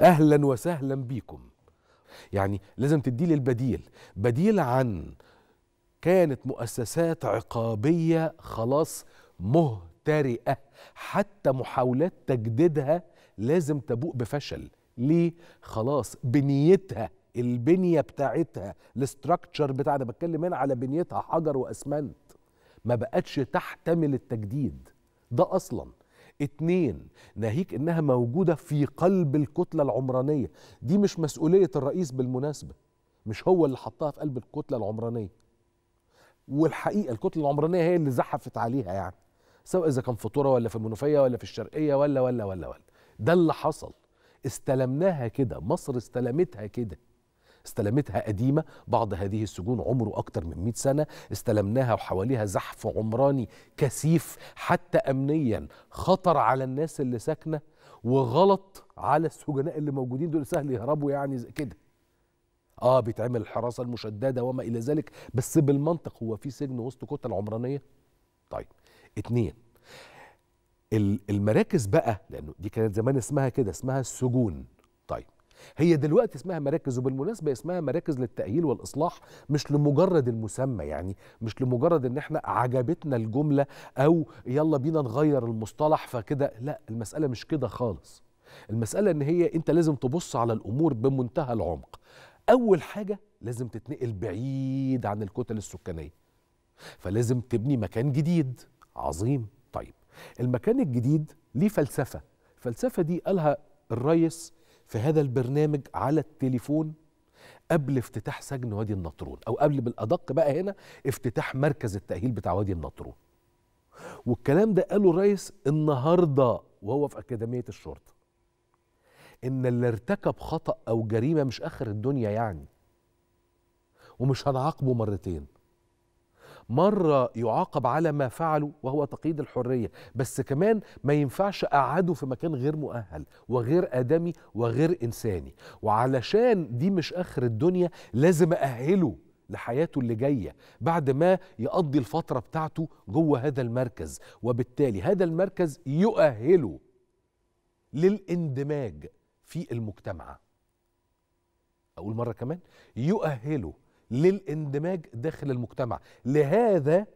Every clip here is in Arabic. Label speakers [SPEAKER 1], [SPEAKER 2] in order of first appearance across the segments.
[SPEAKER 1] أهلا وسهلا بيكم. يعني لازم تدي لي البديل. بديل عن كانت مؤسسات عقابية خلاص مهترئة. حتى محاولات تجديدها لازم تبوء بفشل. ليه؟ خلاص بنيتها البنية بتاعتها الاستراكشر بتاع أنا بتكلم هنا على بنيتها حجر وأسمنت. ما بقتش تحتمل التجديد. ده أصلا. اتنين ناهيك إنها موجودة في قلب الكتلة العمرانية. دي مش مسؤولية الرئيس بالمناسبة مش هو اللي حطها في قلب الكتلة العمرانية. والحقيقة الكتلة العمرانية هي اللي زحفت عليها يعني سواء إذا كان في ولا في المنوفية ولا في الشرقية ولا ولا ولا ولا. ده اللي حصل. استلمناها كده مصر استلمتها كده. استلمتها قديمة بعض هذه السجون عمره أكتر من 100 سنة استلمناها وحواليها زحف عمراني كثيف حتى أمنيا. خطر على الناس اللي ساكنة وغلط على السجناء اللي موجودين دول. سهل يهربوا يعني كده. آه بيتعمل الحراسة المشددة وما إلى ذلك بس بالمنطق هو في سجن وسط كتل عمرانية طيب اتنين المراكز بقى لأنه دي كانت زمان اسمها كده اسمها السجون. طيب هي دلوقتي اسمها مراكز وبالمناسبة اسمها مراكز للتأهيل والإصلاح مش لمجرد المسمى يعني مش لمجرد إن إحنا عجبتنا الجملة أو يلا بينا نغير المصطلح فكده لا المسألة مش كده خالص. المسألة إن هي أنت لازم تبص على الأمور بمنتهى العمق. أول حاجة لازم تتنقل بعيد عن الكتل السكانية. فلازم تبني مكان جديد. عظيم. طيب المكان الجديد ليه فلسفة. الفلسفه دي قالها الريس في هذا البرنامج على التليفون قبل افتتاح سجن وادي النطرون أو قبل بالأدق بقى هنا افتتاح مركز التأهيل بتاع وادي النطرون. والكلام ده قاله الرئيس النهارده وهو في أكاديمية الشرطة. إن اللي ارتكب خطأ أو جريمة مش آخر الدنيا يعني ومش هنعاقبه مرتين. مرة يعاقب على ما فعله وهو تقييد الحرية بس كمان ما ينفعش أقعده في مكان غير مؤهل وغير آدمي وغير إنساني. وعلشان دي مش آخر الدنيا لازم أأهله لحياته اللي جاية بعد ما يقضي الفترة بتاعته جوه هذا المركز. وبالتالي هذا المركز يؤهله للإندماج في المجتمع. أقول مرة كمان يؤهله للاندماج داخل المجتمع. لهذا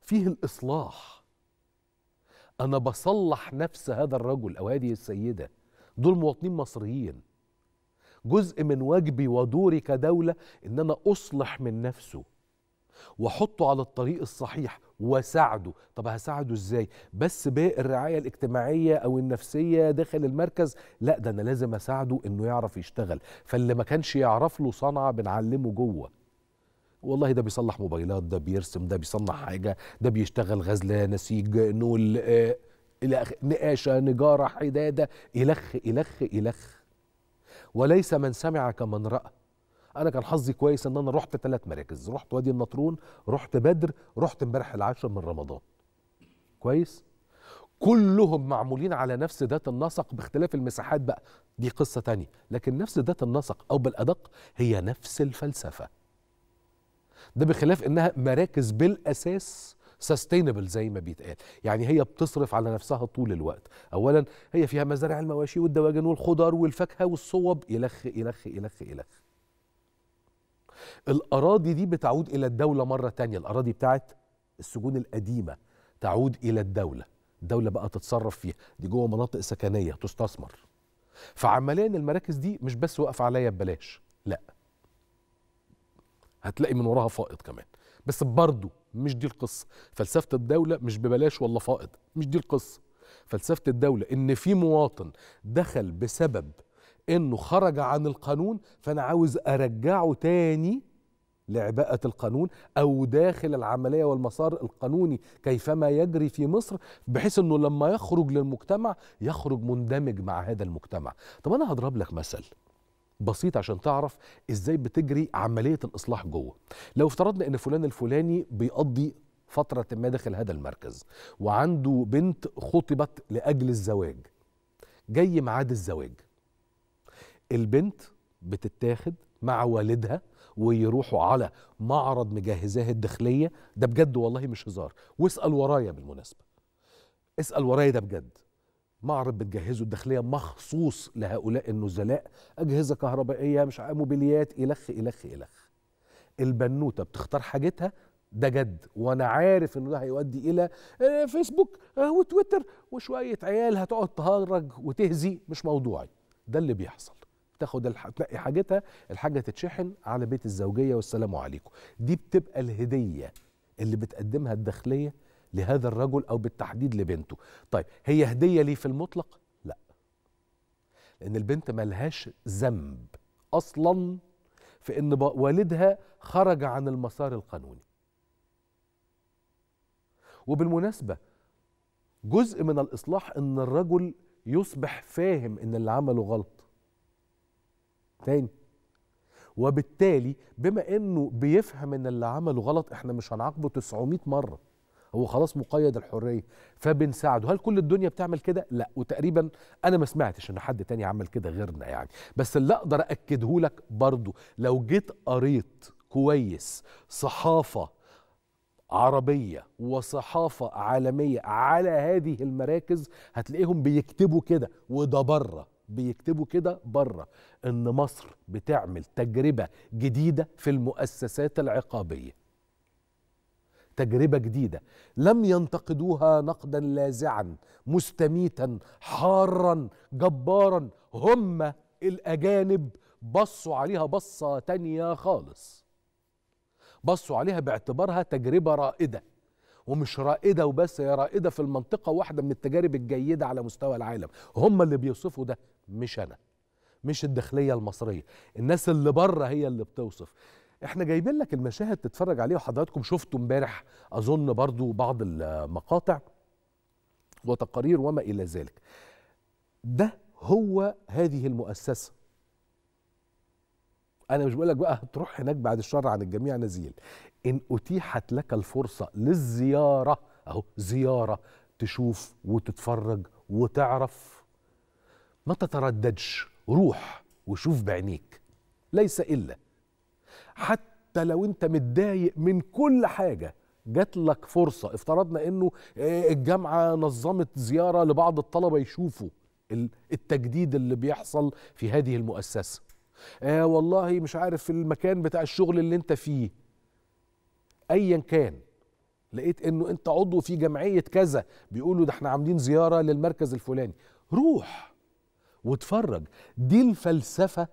[SPEAKER 1] فيه الإصلاح. أنا بصلح نفس هذا الرجل أو هذه السيدة. دول مواطنين مصريين. جزء من واجبي ودوري كدولة إن أنا أصلح من نفسه وأحطه على الطريق الصحيح واساعده طب هساعده إزاي؟ بس بالرعايه الاجتماعية أو النفسية داخل المركز؟ لا ده أنا لازم أساعده إنه يعرف يشتغل. فاللي ما كانش يعرف له صنعة بنعلمه جوه. والله ده بيصلح موبايلات ده بيرسم ده بيصنع حاجة ده بيشتغل غزلة نسيج نول آه نقاشة نجارة حدادة إلخ إلخ إلخ. وليس من سمع كمن رأى. أنا كان حظي كويس ان أنا رحت ثلاث مراكز رحت وادي النطرون رحت بدر رحت امبارح العاشر من رمضان. كويس؟ كلهم معمولين على نفس ذات النسق باختلاف المساحات بقى. دي قصة تانية. لكن نفس ذات النسق أو بالأدق هي نفس الفلسفة. ده بخلاف إنها مراكز بالأساس سستينبل زي ما بيتقال. يعني هي بتصرف على نفسها طول الوقت. اولا هي فيها مزارع المواشي والدواجن والخضار والفاكهة والصوب. الخ الخ الخ الخ الأراضي دي بتعود إلى الدولة مرة تانية. الأراضي بتاعت السجون القديمة تعود إلى الدولة. الدولة بقى تتصرف فيها. دي جوه مناطق سكنية تستثمر. فعمليا المراكز دي مش بس واقفه عليا ببلاش. لا. هتلاقي من وراها فائض كمان. بس برضه مش دي القصة. فلسفة الدولة مش ببلاش ولا فائض. مش دي القصة. فلسفة الدولة إن في مواطن دخل بسبب إنه خرج عن القانون فأنا عاوز أرجعه تاني لعباءة القانون أو داخل العملية والمسار القانوني كيفما يجري في مصر بحيث أنه لما يخرج للمجتمع يخرج مندمج مع هذا المجتمع. طب أنا هضرب لك مثل بسيط عشان تعرف إزاي بتجري عملية الإصلاح جوه. لو افترضنا إن فلان الفلاني بيقضي فترة ما داخل هذا المركز وعنده بنت خطبت لأجل الزواج جاي ميعاد الزواج البنت بتتاخد مع والدها ويروحوا على معرض مجهزاه الداخلية. ده بجد والله مش هزار. واسأل ورايا بالمناسبة. اسأل ورايا ده بجد. معرض بتجهزه الداخلية مخصوص لهؤلاء النزلاء. أجهزة كهربائية مش موبيليات إلخ إلخ إلخ. البنوتة بتختار حاجتها. ده جد. وأنا عارف إن ده هيؤدي إلى آه، فيسبوك آه، وتويتر وشوية عيال هتقعد تهرج وتهزي. مش موضوعي. ده اللي بيحصل. تاخد الح... تلاقي حاجتها الحاجة تتشحن على بيت الزوجية والسلام عليكم. دي بتبقى الهدية اللي بتقدمها الداخلية لهذا الرجل أو بالتحديد لبنته. طيب هي هدية ليه في المطلق؟ لا. لأن البنت ملهاش ذنب أصلا في إن والدها خرج عن المسار القانوني. وبالمناسبة جزء من الإصلاح إن الرجل يصبح فاهم إن اللي عمله غلط. تاني. وبالتالي بما إنه بيفهم إن اللي عمله غلط إحنا مش هنعاقبه 900 مرة. هو خلاص مقيد الحرية فبنساعده. هل كل الدنيا بتعمل كده؟ لا. وتقريبا أنا ما سمعتش إن حد تاني عمل كده غيرنا يعني. بس اللي أقدر أكده لك برضو لو جيت قريت كويس صحافة عربية وصحافة عالمية على هذه المراكز هتلاقيهم بيكتبوا كده وده بره. بيكتبوا كده بره إن مصر بتعمل تجربة جديدة في المؤسسات العقابية. تجربة جديدة. لم ينتقدوها نقدا لاذعا مستميتا حارا جبارا. هم الأجانب بصوا عليها بصة تانية خالص. بصوا عليها باعتبارها تجربة رائدة. ومش رائدة وبس هي رائدة في المنطقة واحدة من التجارب الجيدة على مستوى العالم. هم اللي بيوصفوا ده. مش أنا مش الداخلية المصرية الناس اللي بره هي اللي بتوصف. إحنا جايبين لك المشاهد تتفرج عليها وحضراتكم شفتوا امبارح أظن برضو بعض المقاطع وتقارير وما إلى ذلك. ده هو هذه المؤسسة. أنا مش بقول لك بقى هتروح هناك بعد الشر عن الجميع نزيل إن أتيحت لك الفرصة للزيارة أهو زيارة تشوف وتتفرج وتعرف ما تترددش روح وشوف بعينيك. ليس إلا. حتى لو أنت متضايق من كل حاجة جات لك فرصة. افترضنا إنه آه، الجامعة نظمت زيارة لبعض الطلبة يشوفوا ال- التجديد اللي بيحصل في هذه المؤسسة. آه والله مش عارف المكان بتاع الشغل اللي أنت فيه. ايا كان. لقيت إنه أنت عضو في جمعية كذا. بيقولوا ده إحنا عاملين زيارة للمركز الفلاني. روح. واتفرج. دي الفلسفة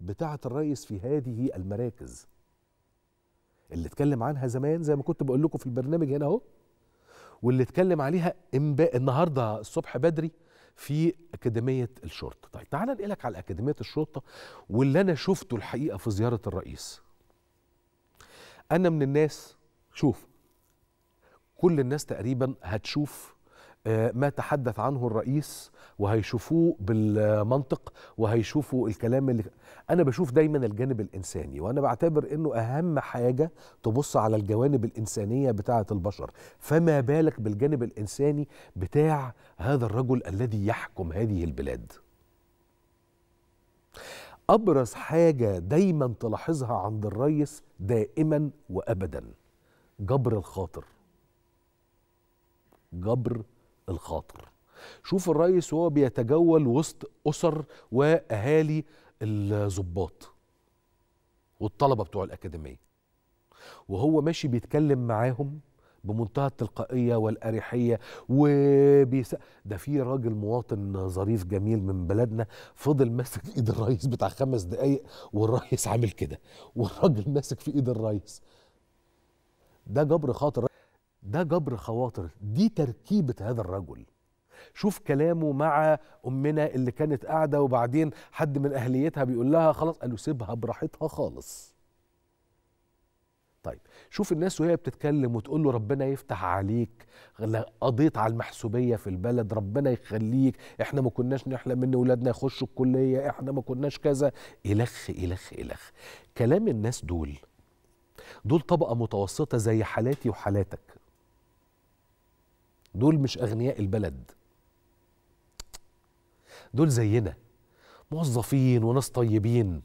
[SPEAKER 1] بتاعة الرئيس في هذه المراكز. اللي اتكلم عنها زمان زي ما كنت بقول لكم في البرنامج هنا أهو واللي اتكلم عليها النهارده الصبح بدري في أكاديمية الشرطة. طيب تعال نقلك على أكاديمية الشرطة واللي أنا شفته الحقيقة في زيارة الرئيس. أنا من الناس شوف كل الناس تقريبا هتشوف ما تحدث عنه الرئيس وهيشوفوه بالمنطق وهيشوفوا الكلام اللي أنا بشوف دايما الجانب الإنساني وأنا بعتبر إنه أهم حاجة تبص على الجوانب الإنسانية بتاعة البشر. فما بالك بالجانب الإنساني بتاع هذا الرجل الذي يحكم هذه البلاد؟ أبرز حاجة دايما تلاحظها عند الرئيس دائما وابدا جبر الخاطر. جبر الخاطر. شوف الرئيس وهو بيتجول وسط أسر وأهالي الضباط والطلبة بتوع الأكاديمية. وهو ماشي بيتكلم معاهم بمنتهى التلقائية والأريحية وبيس... ده في راجل مواطن ظريف جميل من بلدنا فضل ماسك إيد الرئيس بتاع خمس دقايق والرئيس عامل كده. والراجل ماسك في إيد الرئيس ده جبر خاطر ده جبر خواطر دي تركيبة هذا الرجل. شوف كلامه مع أمنا اللي كانت قاعدة وبعدين حد من أهليتها بيقول لها خلاص قالوا سيبها براحتها خالص. طيب شوف الناس وهي بتتكلم وتقول له ربنا يفتح عليك قضيت على المحسوبية في البلد ربنا يخليك إحنا ما كناش نحلم إن ولادنا يخشوا الكلية إحنا ما كناش كذا. إلخ إلخ إلخ. كلام الناس دول دول طبقة متوسطة زي حالاتي وحالاتك. دول مش أغنياء البلد. دول زينا موظفين وناس طيبين.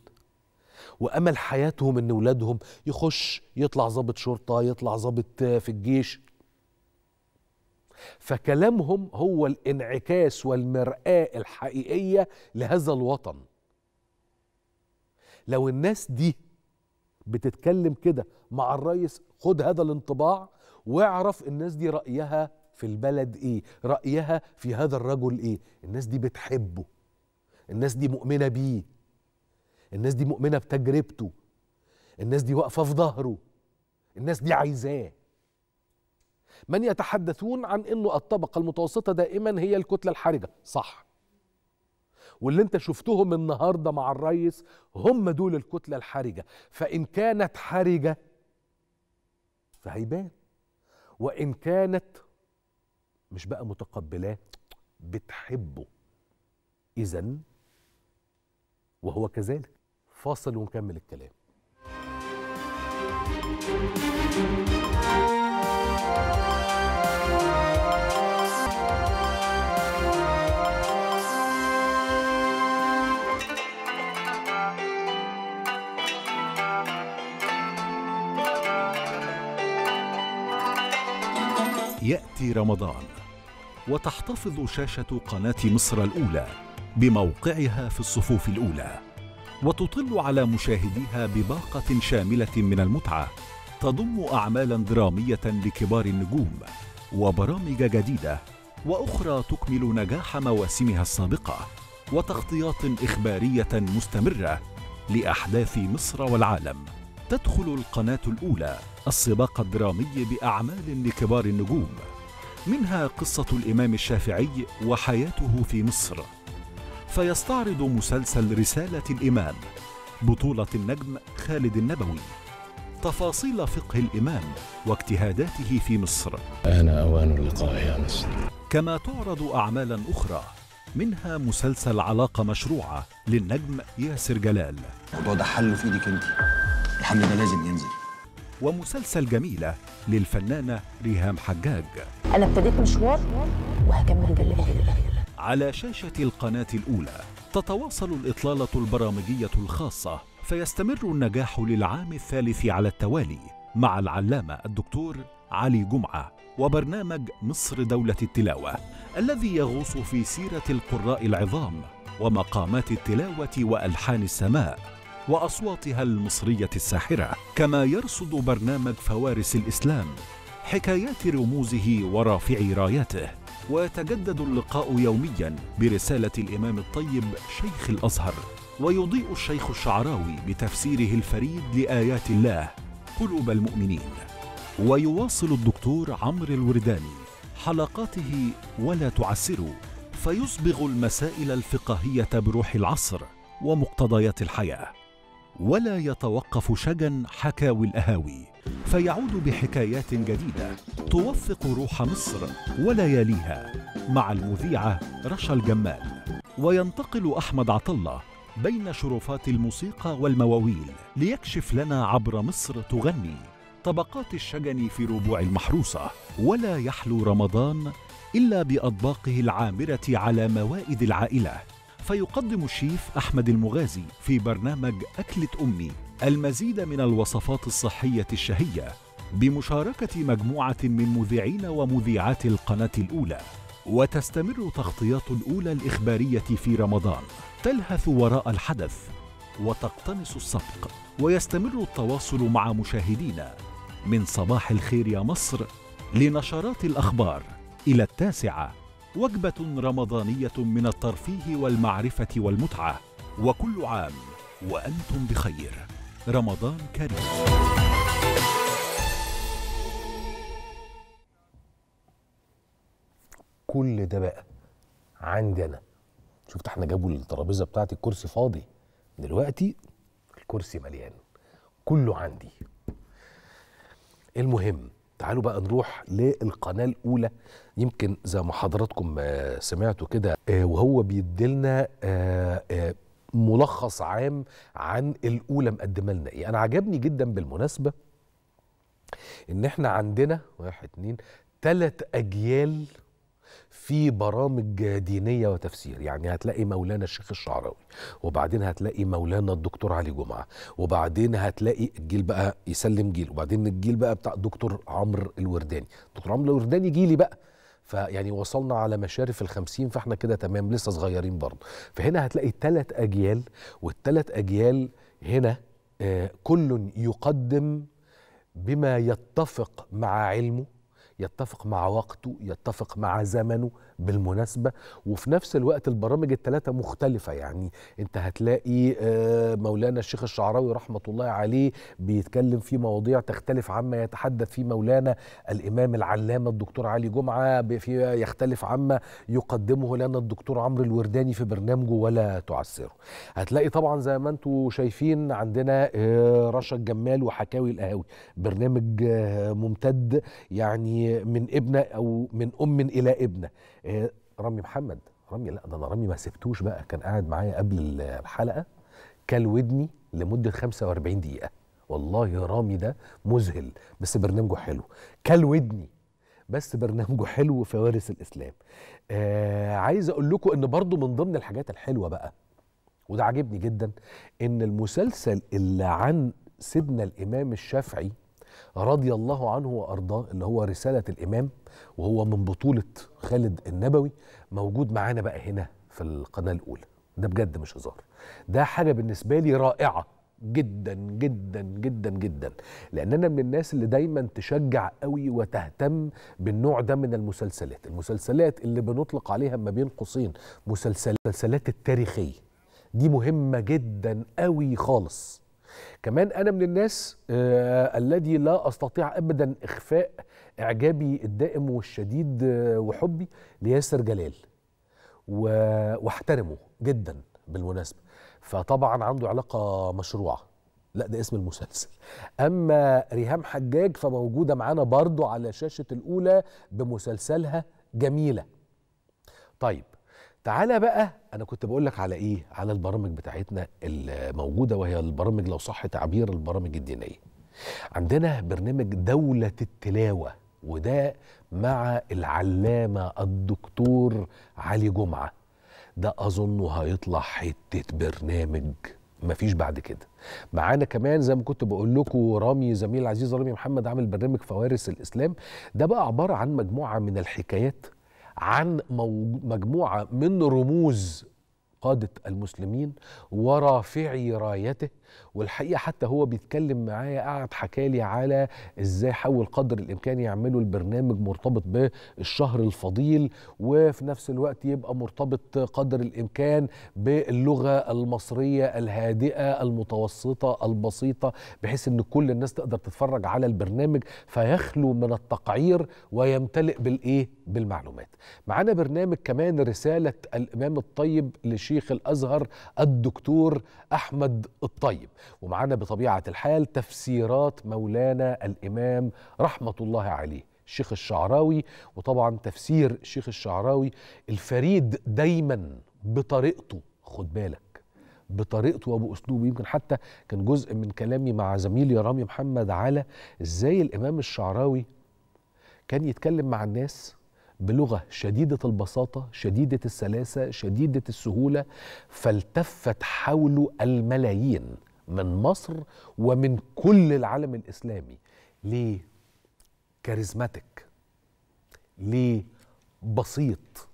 [SPEAKER 1] وأمل حياتهم إن ولادهم يخش يطلع ضابط شرطة يطلع ضابط في الجيش. فكلامهم هو الانعكاس والمرآة الحقيقية لهذا الوطن. لو الناس دي بتتكلم كده مع الرئيس خد هذا الانطباع واعرف الناس دي رأيها في البلد إيه؟ رأيها في هذا الرجل إيه؟ الناس دي بتحبه. الناس دي مؤمنة بيه. الناس دي مؤمنة بتجربته. الناس دي واقفة في ظهره. الناس دي عايزاه. من يتحدثون عن إنه الطبقة المتوسطة دائما هي الكتلة الحرجة. صح. واللي أنت شفتهم النهارده مع الريس هم دول الكتلة الحرجة. فإن كانت حرجة فهيبان. وإن كانت مش بقى متقبلاه بتحبه. إذا وهو كذلك. فاصل ونكمل الكلام.
[SPEAKER 2] يأتي رمضان. وتحتفظ شاشة قناة مصر الأولى بموقعها في الصفوف الأولى. وتطل على مشاهديها بباقة شاملة من المتعة. تضم اعمالا درامية لكبار النجوم وبرامج جديدة. وأخرى تكمل نجاح مواسمها السابقة. وتغطيات إخبارية مستمرة لأحداث مصر والعالم. تدخل القناة الأولى السباق الدرامي بأعمال لكبار النجوم. منها قصة الإمام الشافعي وحياته في مصر. فيستعرض مسلسل رسالة الإمام بطولة النجم خالد النبوي. تفاصيل فقه الإمام واجتهاداته في مصر.
[SPEAKER 3] آن أوان اللقاء يا مصر.
[SPEAKER 2] كما تعرض اعمالا أخرى منها مسلسل علاقة مشروعة للنجم ياسر جلال.
[SPEAKER 4] الموضوع ده حله في إيدك أنت. الحمل ده لازم ينزل.
[SPEAKER 2] ومسلسل جميلة للفنانة ريهام حجاج.
[SPEAKER 5] أنا ابتديت مشوار وهكمل بالله
[SPEAKER 2] على شاشة القناة الأولى تتواصل الإطلالة البرامجية الخاصة فيستمر النجاح للعام الثالث على التوالي مع العلامة الدكتور علي جمعة وبرنامج مصر دولة التلاوة الذي يغوص في سيرة القراء العظام ومقامات التلاوة وألحان السماء. وأصواتها المصرية الساحرة كما يرصد برنامج فوارس الإسلام حكايات رموزه ورافعي راياته. ويتجدد اللقاء يوميا برسالة الإمام الطيب شيخ الأزهر. ويضيء الشيخ الشعراوي بتفسيره الفريد لآيات الله. قلوب المؤمنين. ويواصل الدكتور عمرو الورداني حلقاته ولا تعسروا فيصبغ المسائل الفقهية بروح العصر ومقتضيات الحياة. ولا يتوقف شجن حكاوي الأهاوي فيعود بحكايات جديدة توثق روح مصر ولياليها مع المذيعة رشا الجمال. وينتقل أحمد عطلة بين شرفات الموسيقى والمواويل ليكشف لنا عبر مصر تغني طبقات الشجن في ربوع المحروسة. ولا يحلو رمضان إلا بأطباقه العامرة على موائد العائلة. فيقدم الشيف أحمد المغازي في برنامج أكلة أمي المزيد من الوصفات الصحية الشهية بمشاركة مجموعة من مذيعين ومذيعات القناة الأولى. وتستمر تغطيات الأولى الإخبارية في رمضان. تلهث وراء الحدث وتقتنص السبق ويستمر التواصل مع مشاهدينا. من صباح الخير يا مصر لنشرات الأخبار إلى التاسعة. وجبة رمضانية من الترفيه والمعرفة والمتعة. وكل عام وأنتم بخير. رمضان كريم.
[SPEAKER 1] كل ده بقى عندي أنا. شفت إحنا جابوا الترابيزة بتاعتي الكرسي فاضي؟ دلوقتي الكرسي مليان. كله عندي. المهم تعالوا بقى نروح للقناة الأولى. يمكن زي ما حضراتكم آه، سمعتوا كده آه، وهو بيديلنا آه، ملخص عام عن الأولى مقدمة لنا. إيه أنا عجبني جدا بالمناسبة إن إحنا عندنا واحد اتنين تلات أجيال في برامج دينية وتفسير. يعني هتلاقي مولانا الشيخ الشعراوي وبعدين هتلاقي مولانا الدكتور علي جمعة وبعدين هتلاقي الجيل بقى يسلم جيل وبعدين الجيل بقى بتاع دكتور عمرو الورداني. دكتور عمرو الورداني جيلي بقى. فيعني وصلنا على مشارف الخمسين فاحنا كده تمام لسه صغيرين برضه. فهنا هتلاقي ثلاث أجيال والثلاث أجيال هنا آه كل يقدم بما يتفق مع علمه. يتفق مع وقته يتفق مع زمنه بالمناسبة وفي نفس الوقت البرامج الثلاثة مختلفة. يعني انت هتلاقي آه، مولانا الشيخ الشعراوي رحمة الله عليه بيتكلم في مواضيع تختلف عما يتحدث فيه مولانا الإمام العلامة الدكتور علي جمعة ب- في يختلف عما يقدمه لنا الدكتور عمرو الورداني في برنامجه ولا تعسره. هتلاقي طبعا زي ما أنتم شايفين عندنا آه، رشا الجمال وحكاوي القهاوي. برنامج آه، ممتد يعني من ابنه أو من أم إلى ابنة. آه، رامي محمد. رامي لا ده أنا رامي ما سبتوش بقى. كان قاعد معايا قبل الحلقة كل ودني لمدة 45 دقيقة. والله رامي ده مذهل بس برنامجه حلو. كل ودني بس برنامجه حلو فوارس الإسلام. آه عايز أقول لكم إن برضو من ضمن الحاجات الحلوة بقى وده عاجبني جدا إن المسلسل اللي عن سيدنا الإمام الشافعي رضي الله عنه وأرضاه اللي هو رسالة الإمام وهو من بطولة خالد النبوي موجود معانا بقى هنا في القناة الأولى. ده بجد مش هزار. ده حاجة بالنسبة لي رائعة جدا جدا جدا جدا. لأن أنا من الناس اللي دايما تشجع قوي وتهتم بالنوع ده من المسلسلات. المسلسلات اللي بنطلق عليها ما بين قوسين مسلسلات التاريخية. دي مهمة جدا قوي خالص. كمان أنا من الناس آه الذي لا أستطيع ابدا إخفاء إعجابي الدائم والشديد آه وحبي لياسر جلال. واحترمه جدا بالمناسبة. فطبعا عنده علاقة مشروعة. لا ده اسم المسلسل. أما ريهام حجاج فموجودة معانا برضو على شاشة الأولى بمسلسلها جميلة. طيب تعالى بقى أنا كنت بقول لك على إيه؟ على البرامج بتاعتنا الموجوده وهي البرامج لو صح تعبير البرامج الدينية. عندنا برنامج دولة التلاوة وده مع العلامة الدكتور علي جمعة. ده أظنه هيطلع حتة برنامج. مفيش بعد كده. معانا كمان زي ما كنت بقول لكم رامي زميل العزيز رامي محمد عامل برنامج فوارس الإسلام. ده بقى عبارة عن مجموعة من الحكايات عن مو- مجموعة من رموز قادة المسلمين ورافعي رايته والحقيقة حتى هو بيتكلم معايا قعد حكالي على إزاي حاول قدر الإمكان يعملوا البرنامج مرتبط بالشهر الفضيل وفي نفس الوقت يبقى مرتبط قدر الإمكان باللغة المصرية الهادئة المتوسطة البسيطة بحيث إن كل الناس تقدر تتفرج على البرنامج فيخلو من التقعير ويمتلئ بالإيه؟ بالمعلومات. معانا برنامج كمان رسالة الإمام الطيب لشيخ الأزهر الدكتور أحمد الطيب. ومعانا بطبيعة الحال تفسيرات مولانا الإمام رحمة الله عليه الشيخ الشعراوي وطبعا تفسير الشيخ الشعراوي الفريد دايما بطريقته خد بالك بطريقته وباسلوبه يمكن حتى كان جزء من كلامي مع زميلي رامي محمد على إزاي الإمام الشعراوي كان يتكلم مع الناس بلغة شديدة البساطة شديدة السلاسة شديدة السهولة فالتفت حوله الملايين. من مصر ومن كل العالم الإسلامي. ليه كاريزماتيك؟ ليه بسيط؟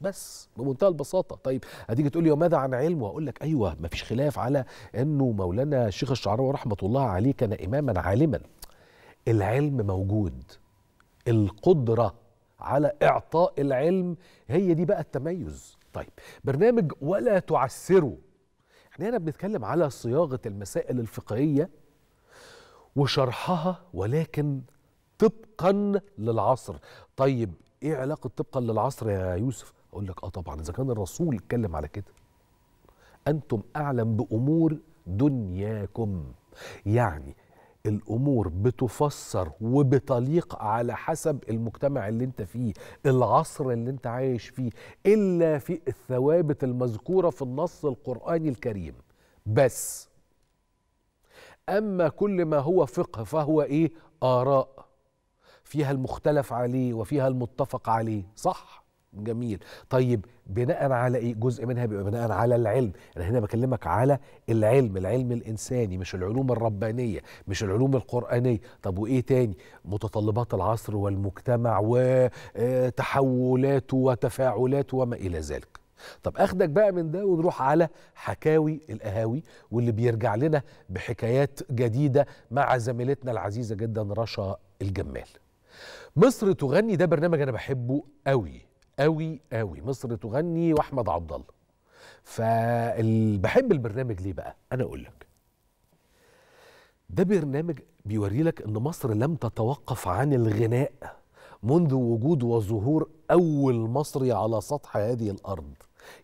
[SPEAKER 1] بس بمنتهى البساطة. طيب هتيجي تقول لي وماذا عن علمه وأقول لك أيوه مفيش خلاف على إنه مولانا الشيخ الشعراوي رحمة الله عليه كان اماما عالما. العلم موجود. القدرة على إعطاء العلم هي دي بقى التميز. طيب برنامج ولا تعسروا هنا بنتكلم على صياغة المسائل الفقهية وشرحها ولكن طبقا للعصر. طيب إيه علاقة طبقا للعصر يا يوسف؟ أقول لك آه طبعا إذا كان الرسول اتكلم على كده. أنتم أعلم بأمور دنياكم. يعني الأمور بتفسر وبتليق على حسب المجتمع اللي انت فيه العصر اللي انت عايش فيه إلا في الثوابت المذكورة في النص القرآني الكريم. بس أما كل ما هو فقه فهو إيه؟ آراء. فيها المختلف عليه وفيها المتفق عليه صح؟ جميل. طيب بناء على إيه؟ جزء منها بيبقى بناء على العلم. أنا هنا بكلمك على العلم العلم الإنساني مش العلوم الربانية مش العلوم القرآنية. طب وإيه تاني؟ متطلبات العصر والمجتمع وتحولاته وتفاعلاته وما إلى ذلك. طب أخدك بقى من ده ونروح على حكاوي القهاوي واللي بيرجع لنا بحكايات جديدة مع زميلتنا العزيزة جدا رشا الجمال. مصر تغني ده برنامج أنا بحبه قوي قوي قوي. مصر تغني وأحمد عبد الله فبحب البرنامج ليه بقى؟ أنا أقول لك. ده برنامج بيوري لك إن مصر لم تتوقف عن الغناء منذ وجود وظهور أول مصري على سطح هذه الأرض.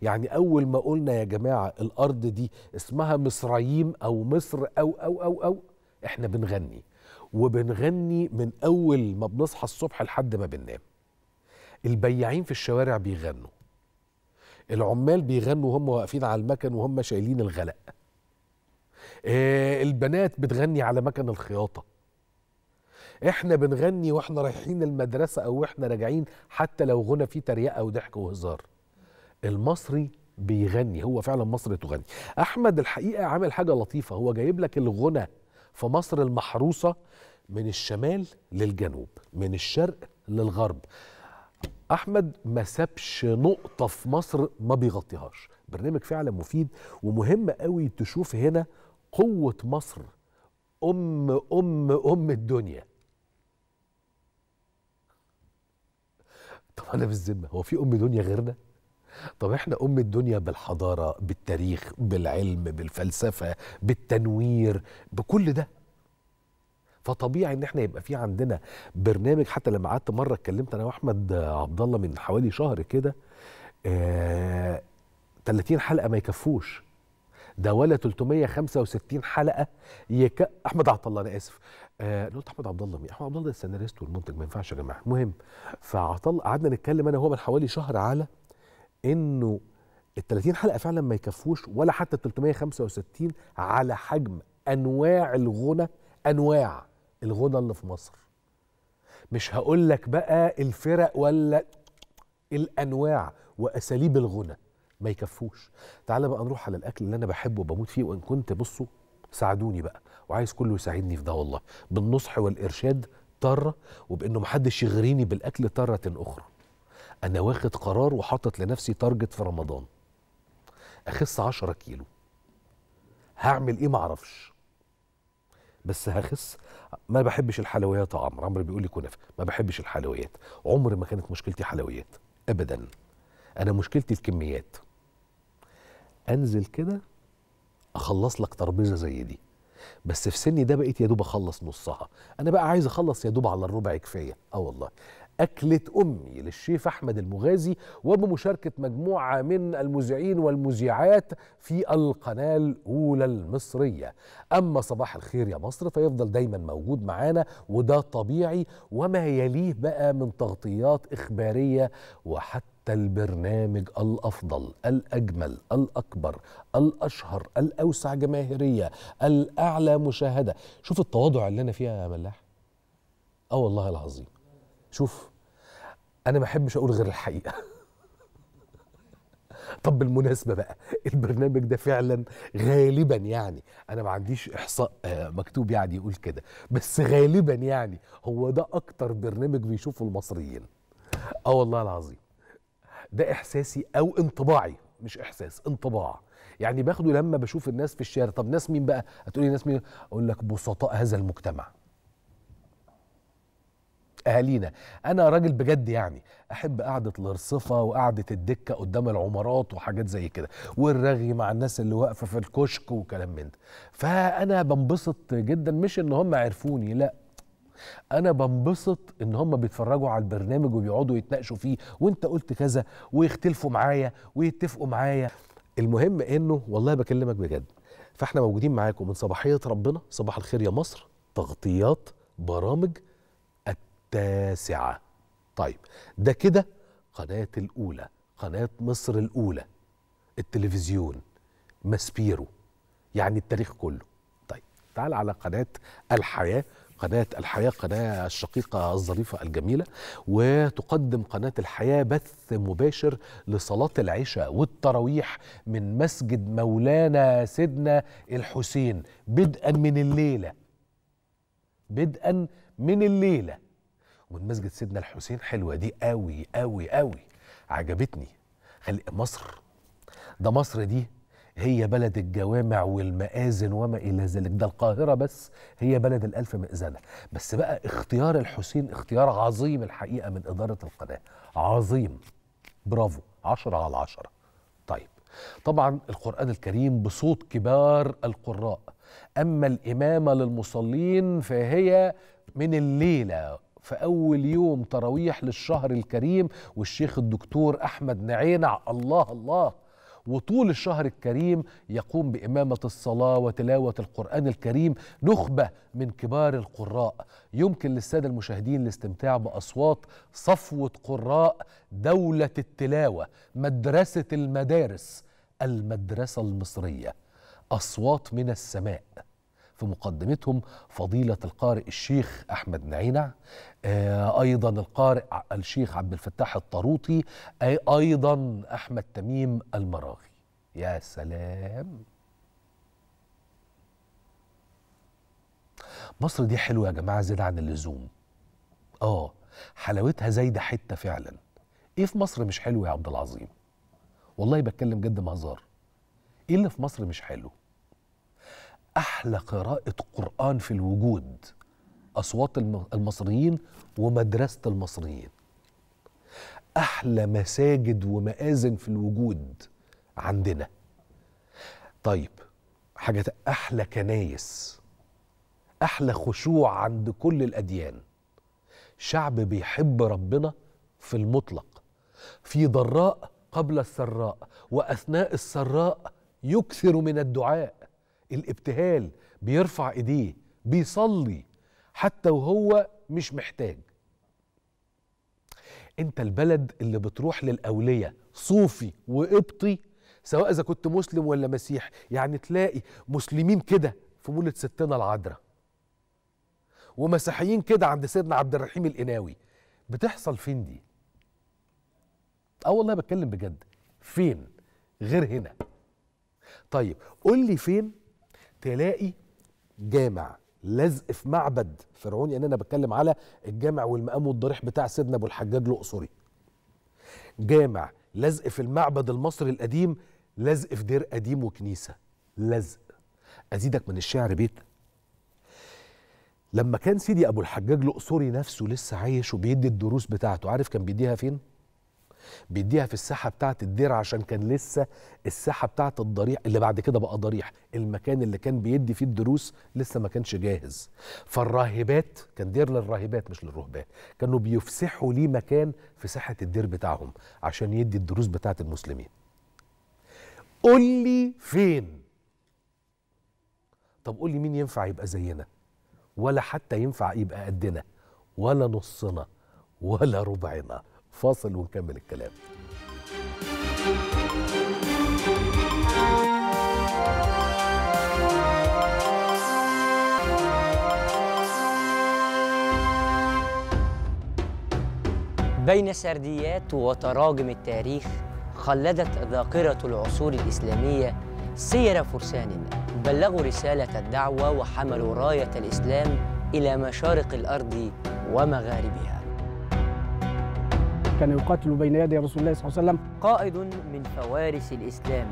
[SPEAKER 1] يعني أول ما قلنا يا جماعة الأرض دي اسمها مصريين أو مصر أو أو أو أو إحنا بنغني. وبنغني من أول ما بنصحى الصبح لحد ما بننام. البياعين في الشوارع بيغنوا. العمال بيغنوا وهم واقفين على المكن وهم شايلين الغلق آه البنات بتغني على مكن الخياطة. إحنا بنغني وإحنا رايحين المدرسة أو وإحنا راجعين حتى لو غنى فيه تريقة وضحك وهزار. المصري بيغني هو فعلا مصر تغني. أحمد الحقيقة عامل حاجة لطيفة هو جايب لك الغنى في مصر المحروسة من الشمال للجنوب من الشرق للغرب. أحمد ما سابش نقطة في مصر ما بيغطيهاش. برنامج فعلا مفيد ومهم قوي تشوف هنا قوة مصر. ام ام أم الدنيا. طب أنا بالذمه هو في أم دنيا غيرنا؟ طب إحنا أم الدنيا بالحضارة بالتاريخ بالعلم بالفلسفة بالتنوير بكل ده؟ فطبيعي إن إحنا يبقى في عندنا برنامج. حتى لما قعدت مرة اتكلمت أنا وأحمد عبد الله من حوالي شهر كده آه 30 حلقة ما يكفوش. ده ولا 365 حلقة يك... أحمد عبد الله أنا آسف. آه قلت أحمد عبد الله مين؟ أحمد عبد الله ده السيناريست والمنتج ما ينفعش يا جماعة. المهم فعطل. قعدنا نتكلم أنا وهو من حوالي شهر على إنه ال 30 حلقة فعلا ما يكفوش ولا حتى ال 365 على حجم أنواع الغنى أنواع. الغنى اللي في مصر. مش هقول لك بقى الفرق ولا الأنواع وأساليب الغنى ما يكفوش. تعال بقى نروح على الأكل اللي أنا بحبه وبموت فيه وإن كنت بصوا ساعدوني بقى وعايز كله يساعدني في ده والله. بالنصح والإرشاد تاره وبإنه محدش يغريني بالأكل تاره أخرى. أنا واخد قرار وحاطط لنفسي تارجت في رمضان. أخس 10 كيلو. هعمل إيه؟ معرفش بس هخس ما بحبش الحلويات يا عمرو عمرو بيقول لي كنافة ما بحبش الحلويات. عمر ما كانت مشكلتي حلويات ابدا. أنا مشكلتي الكميات. أنزل كده أخلص لك ترابيزة زي دي. بس في سني ده بقيت يا دوب أخلص نصها. أنا بقى عايز أخلص يا دوب على الربع كفاية. آه والله. أكلة أمي للشيف أحمد المغازي وبمشاركة مجموعة من المذيعين والمذيعات في القناة الأولى المصرية. أما صباح الخير يا مصر فيفضل دايما موجود معانا وده طبيعي وما يليه بقى من تغطيات إخبارية وحتى البرنامج الأفضل الأجمل الأكبر الأشهر الأوسع جماهيرية الأعلى مشاهدة. شوف التواضع اللي أنا فيها يا ملاح. آه والله العظيم. شوف أنا ما أحبش أقول غير الحقيقة. طب بالمناسبة بقى البرنامج ده فعلا غالبا يعني أنا ما عنديش إحصاء آه، مكتوب يعني يقول كده بس غالبا يعني هو ده أكتر برنامج بيشوفه المصريين. آه والله العظيم. ده إحساسي أو انطباعي مش إحساس انطباع. يعني باخده لما بشوف الناس في الشارع طب ناس مين بقى؟ هتقولي ناس مين؟ أقول لك بسطاء هذا المجتمع. أهالينا. أنا راجل بجد يعني أحب قعدة الأرصفة وقعدة الدكة قدام العمارات وحاجات زي كده والرغي مع الناس اللي واقفة في الكشك وكلام من ده. فأنا بنبسط جدا مش إن هم عرفوني لأ. أنا بنبسط إن هم بيتفرجوا على البرنامج وبيقعدوا يتناقشوا فيه وأنت قلت كذا ويختلفوا معايا ويتفقوا معايا. المهم إنه والله بكلمك بجد. فإحنا موجودين معاكم من صباحية ربنا صباح الخير يا مصر تغطيات برامج التاسعة. طيب ده كده قناة الأولى قناة مصر الأولى التلفزيون ماسبيرو يعني التاريخ كله. طيب تعال على قناة الحياة قناة الحياة قناة الشقيقة الظريفة الجميلة وتقدم قناة الحياة بث مباشر لصلاة العشاء والتراويح من مسجد مولانا سيدنا الحسين بدءا من الليلة بدءا من الليلة. ومن مسجد سيدنا الحسين. حلوة دي قوي قوي قوي. عجبتني. خلي مصر. ده مصر دي هي بلد الجوامع والمآذن وما إلى ذلك. ده القاهرة بس هي بلد الألف مئذنة بس بقى اختيار الحسين اختيار عظيم الحقيقة من إدارة القناة. عظيم. برافو. عشرة على عشرة. طيب. طبعا القرآن الكريم بصوت كبار القراء. أما الإمامة للمصلين فهي من الليلة. في أول يوم تراويح للشهر الكريم والشيخ الدكتور أحمد نعينع الله الله. وطول الشهر الكريم يقوم بإمامة الصلاة وتلاوة القرآن الكريم نخبة من كبار القراء. يمكن للسادة المشاهدين الاستمتاع بأصوات صفوة قراء دولة التلاوة مدرسة المدارس المدرسة المصرية. أصوات من السماء. في مقدمتهم فضيلة القارئ الشيخ أحمد نعينع آه أيضا القارئ الشيخ عبد الفتاح الطروطي أي أيضا أحمد تميم المراغي. يا سلام. مصر دي حلوة يا جماعة زيادة عن اللزوم. آه حلاوتها زايدة حتة فعلا. إيه في مصر مش حلو يا عبد العظيم؟ والله بتكلم جد مهزار. إيه اللي في مصر مش حلو؟ أحلى قراءة قرآن في الوجود أصوات الم- المصريين ومدرسة المصريين. أحلى مساجد ومآذن في الوجود عندنا. طيب حاجة تا- أحلى كنايس أحلى خشوع عند كل الأديان. شعب بيحب ربنا في المطلق. في ضراء قبل السراء وأثناء السراء يكثر من الدعاء. الابتهال بيرفع ايديه بيصلي حتى وهو مش محتاج. انت البلد اللي بتروح للاولياء صوفي وقبطي سواء إذا كنت مسلم ولا مسيح يعني تلاقي مسلمين كده في مولد ستنا العذراء. ومسيحيين كده عند سيدنا عبد الرحيم القناوي بتحصل فين دي؟ آه والله بتكلم بجد. فين؟ غير هنا. طيب قول لي فين تلاقي جامع لزق في معبد فرعوني يعني أنا بتكلم على الجامع والمقام والضريح بتاع سيدنا أبو الحجاج الأقصري. جامع لزق في المعبد المصري القديم لزق في دير قديم وكنيسة. لزق. أزيدك من الشعر بيت. لما كان سيدي أبو الحجاج الأقصري نفسه لسه عايش وبيدي الدروس بتاعته عارف كان بيديها فين؟ بيديها في الساحة بتاعة الدير عشان كان لسه الساحة بتاعة الضريح اللي بعد كده بقى ضريح. المكان اللي كان بيدي فيه الدروس لسه ما كانش جاهز. فالراهبات كان دير للراهبات مش للرهبان كانوا بيفسحوا ليه مكان في ساحة الدير بتاعهم عشان يدي الدروس بتاعة المسلمين. قول لي فين؟ طب قول لي مين ينفع يبقى زينا؟ ولا حتى ينفع يبقى قدنا ولا نصنا ولا ربعنا. فاصل ونكمل الكلام.
[SPEAKER 6] بين سرديات وتراجم التاريخ خلدت ذاكرة العصور الإسلامية سير فرسان بلغوا رسالة الدعوة وحملوا راية الإسلام إلى مشارق الأرض ومغاربها.
[SPEAKER 7] كان يقاتل بين يدي رسول الله صلى الله عليه وسلم.
[SPEAKER 6] قائد من فوارس الإسلام.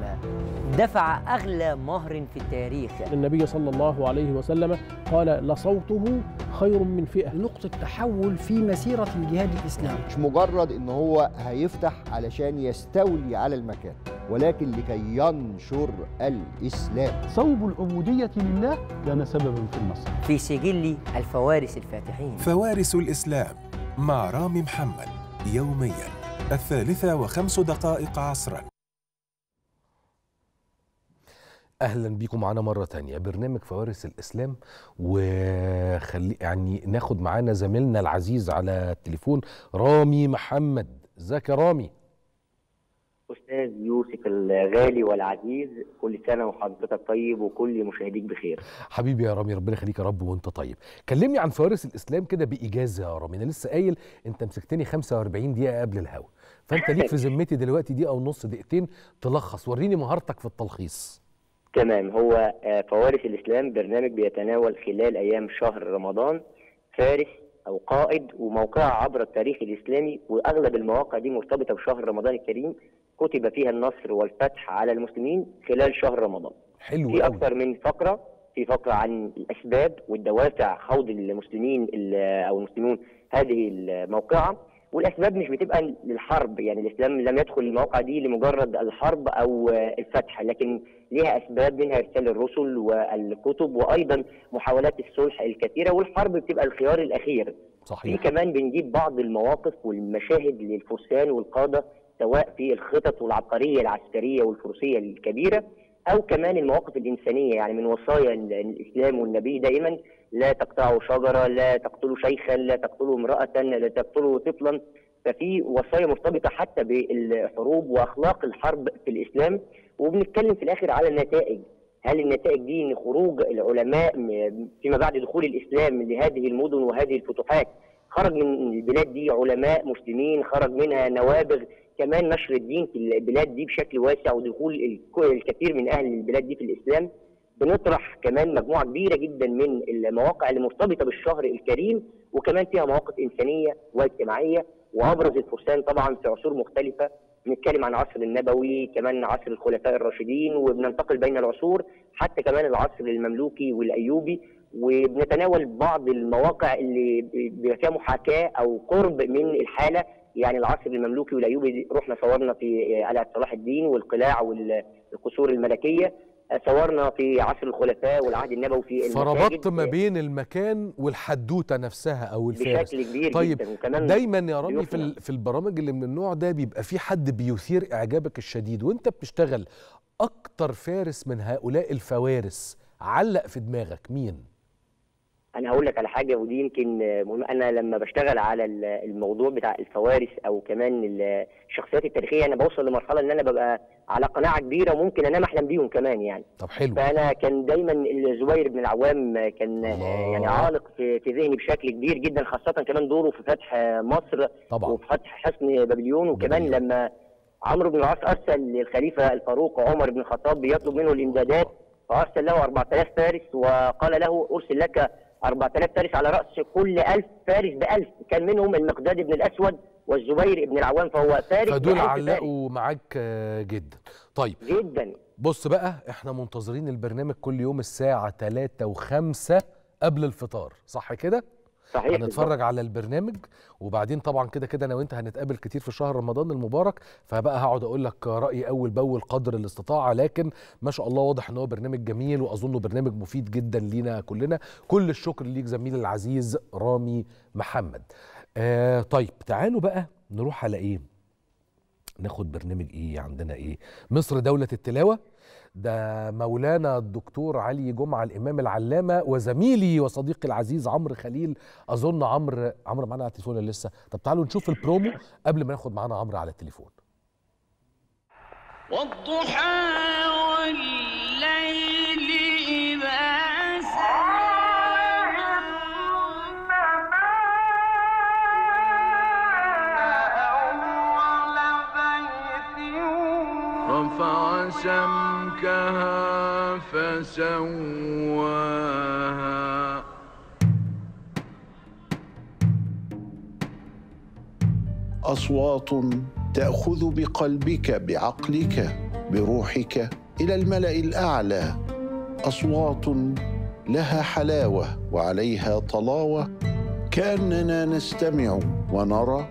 [SPEAKER 6] دفع أغلى مهر في التاريخ.
[SPEAKER 7] النبي صلى الله عليه وسلم قال لصوته خير من فئة.
[SPEAKER 8] نقطة تحول في مسيرة الجهاد الإسلامي.
[SPEAKER 9] مش مجرد إن هو هيفتح علشان يستولي على المكان ولكن لكي ينشر الإسلام.
[SPEAKER 7] صوب العبودية لله كان سببا في النصر.
[SPEAKER 6] في سجل الفوارس الفاتحين.
[SPEAKER 10] فوارس الإسلام مع رامي محمد. يوميا. الثالثة وخمس دقائق عصرا.
[SPEAKER 1] أهلا بيكم معانا مرة تانية. برنامج فوارس الإسلام وخلي يعني ناخد معانا زميلنا العزيز على التليفون رامي محمد. إزيك يا رامي؟
[SPEAKER 11] أستاذ يوسف الغالي والعزيز كل سنة وحضرتك طيب وكل مشاهديك بخير.
[SPEAKER 1] حبيبي يا رامي ربنا يخليك يا رب وأنت طيب. كلمني عن فوارس الإسلام كده بإيجاز يا رامي. أنا لسه قايل أنت مسكتني 45 دقيقة قبل الهوا. فأنت ليك في ذمتي دلوقتي دقيقة ونص دقيقتين تلخص وريني مهارتك في التلخيص.
[SPEAKER 11] تمام. هو آه، فوارس الإسلام برنامج بيتناول خلال أيام شهر رمضان فارس أو قائد وموقعها عبر التاريخ الإسلامي وأغلب المواقع دي مرتبطة بشهر رمضان الكريم كتب فيها النصر والفتح على المسلمين خلال شهر رمضان.
[SPEAKER 1] حلو
[SPEAKER 11] في أكثر من فقرة في فقرة عن الأسباب والدوافع خوض المسلمين ال- أو المسلمون هذه الموقعة والأسباب مش بتبقى للحرب يعني الإسلام لم يدخل المواقع دي لمجرد الحرب أو الفتح لكن ليها أسباب منها إرسال الرسل والكتب وأيضا محاولات الصلح الكثيرة والحرب بتبقى الخيار الأخير. في
[SPEAKER 1] صحيح
[SPEAKER 11] كمان بنجيب بعض المواقف والمشاهد للفرسان والقادة سواء في الخطط والعبقرية العسكرية والفروسية الكبيرة أو كمان المواقف الإنسانية. يعني من وصايا ال- الإسلام والنبي دائما لا تقطعوا شجرة لا تقتلوا شيخا لا تقتلوا امرأة لا تقتلوا طفلا. ففي وصايا مرتبطة حتى بالحروب وأخلاق الحرب في الإسلام. وبنتكلم في الآخر على النتائج. هل النتائج دي ان خروج العلماء فيما بعد دخول الإسلام لهذه المدن وهذه الفتوحات؟ خرج من البلاد دي علماء مسلمين خرج منها نوابغ كمان نشر الدين في البلاد دي بشكل واسع ودخول الك- الكثير من أهل البلاد دي في الإسلام. بنطرح كمان مجموعة كبيرة جدا من المواقع اللي مرتبطة بالشهر الكريم وكمان فيها مواقف إنسانية واجتماعية وأبرز الفرسان طبعا في عصور مختلفة. بنتكلم عن العصر النبوي كمان عصر الخلفاء الراشدين وبننتقل بين العصور حتى كمان العصر المملوكي والأيوبي. وبنتناول بعض المواقع اللي بيبقى فيها محاكاة أو قرب من الحالة يعني العصر المملوكي والايوبي رحنا صورنا في قلعه صلاح الدين والقلاع والقصور الملكية صورنا في عصر الخلفاء والعهد النبوي في
[SPEAKER 1] فربطت ما بين المكان والحدوتة نفسها أو الفارس.
[SPEAKER 11] بشكل كبير
[SPEAKER 1] طيب
[SPEAKER 11] جدا وكمان
[SPEAKER 1] دايما يا رامي في في البرامج اللي من النوع ده بيبقى في حد بيثير إعجابك الشديد وأنت بتشتغل أكتر فارس من هؤلاء الفوارس. علق في دماغك مين؟
[SPEAKER 11] أنا هقول لك على حاجة ودي يمكن أنا لما بشتغل على ال- الموضوع بتاع الفوارس أو كمان ال- الشخصيات التاريخيه أنا بوصل لمرحله ان أنا ببقى على قناعه كبيره وممكن انام احلم بيهم كمان يعني
[SPEAKER 1] طب حلو
[SPEAKER 11] فانا كان دايما الزبير بن العوام كان
[SPEAKER 1] الله.
[SPEAKER 11] يعني عالق في في ذهني بشكل كبير جدا خاصة كمان دوره في فتح مصر
[SPEAKER 1] طبعا
[SPEAKER 11] وفي فتح حصن بابليون وكمان
[SPEAKER 1] بابليون.
[SPEAKER 11] لما عمرو بن العاص أرسل للخليفة الفاروق عمر بن الخطاب بيطلب منه الإمدادات فأرسل له 4000 فارس وقال له أرسل لك 4000 فارس على رأس كل 1000 فارس ب 1000 كان منهم المقداد بن الأسود والزبير بن العوام فهو فارس
[SPEAKER 1] فدول. علقوا معاك آه، جدا طيب
[SPEAKER 11] جدا
[SPEAKER 1] بص بقى إحنا منتظرين البرنامج كل يوم الساعة 3 و5 قبل الفطار صح كده؟
[SPEAKER 11] صحيح
[SPEAKER 1] هنتفرج على البرنامج وبعدين طبعا كده كده أنا وأنت هنتقابل كتير في شهر رمضان المبارك فبقى هقعد أقول لك رايي أول بأول قدر الاستطاعة لكن ما شاء الله واضح إن هو برنامج جميل واظنه برنامج مفيد جدا لينا كلنا. كل الشكر ليك زميلي العزيز رامي محمد. آه طيب تعالوا بقى نروح على إيه؟ ناخد برنامج إيه عندنا إيه؟ مصر دولة التلاوة. ده مولانا الدكتور علي جمعة الإمام العلامة وزميلي وصديقي العزيز عمرو خليل أظن عمرو عمرو معانا على التليفون ولا لسه؟ طب تعالوا نشوف البرومو قبل ما ناخد معانا عمرو على التليفون.
[SPEAKER 12] والضحى والليل سجى رفع فسواها.
[SPEAKER 13] أصوات تأخذ بقلبك بعقلك بروحك إلى الملأ الأعلى. أصوات لها حلاوة وعليها طلاوة. كأننا نستمع ونرى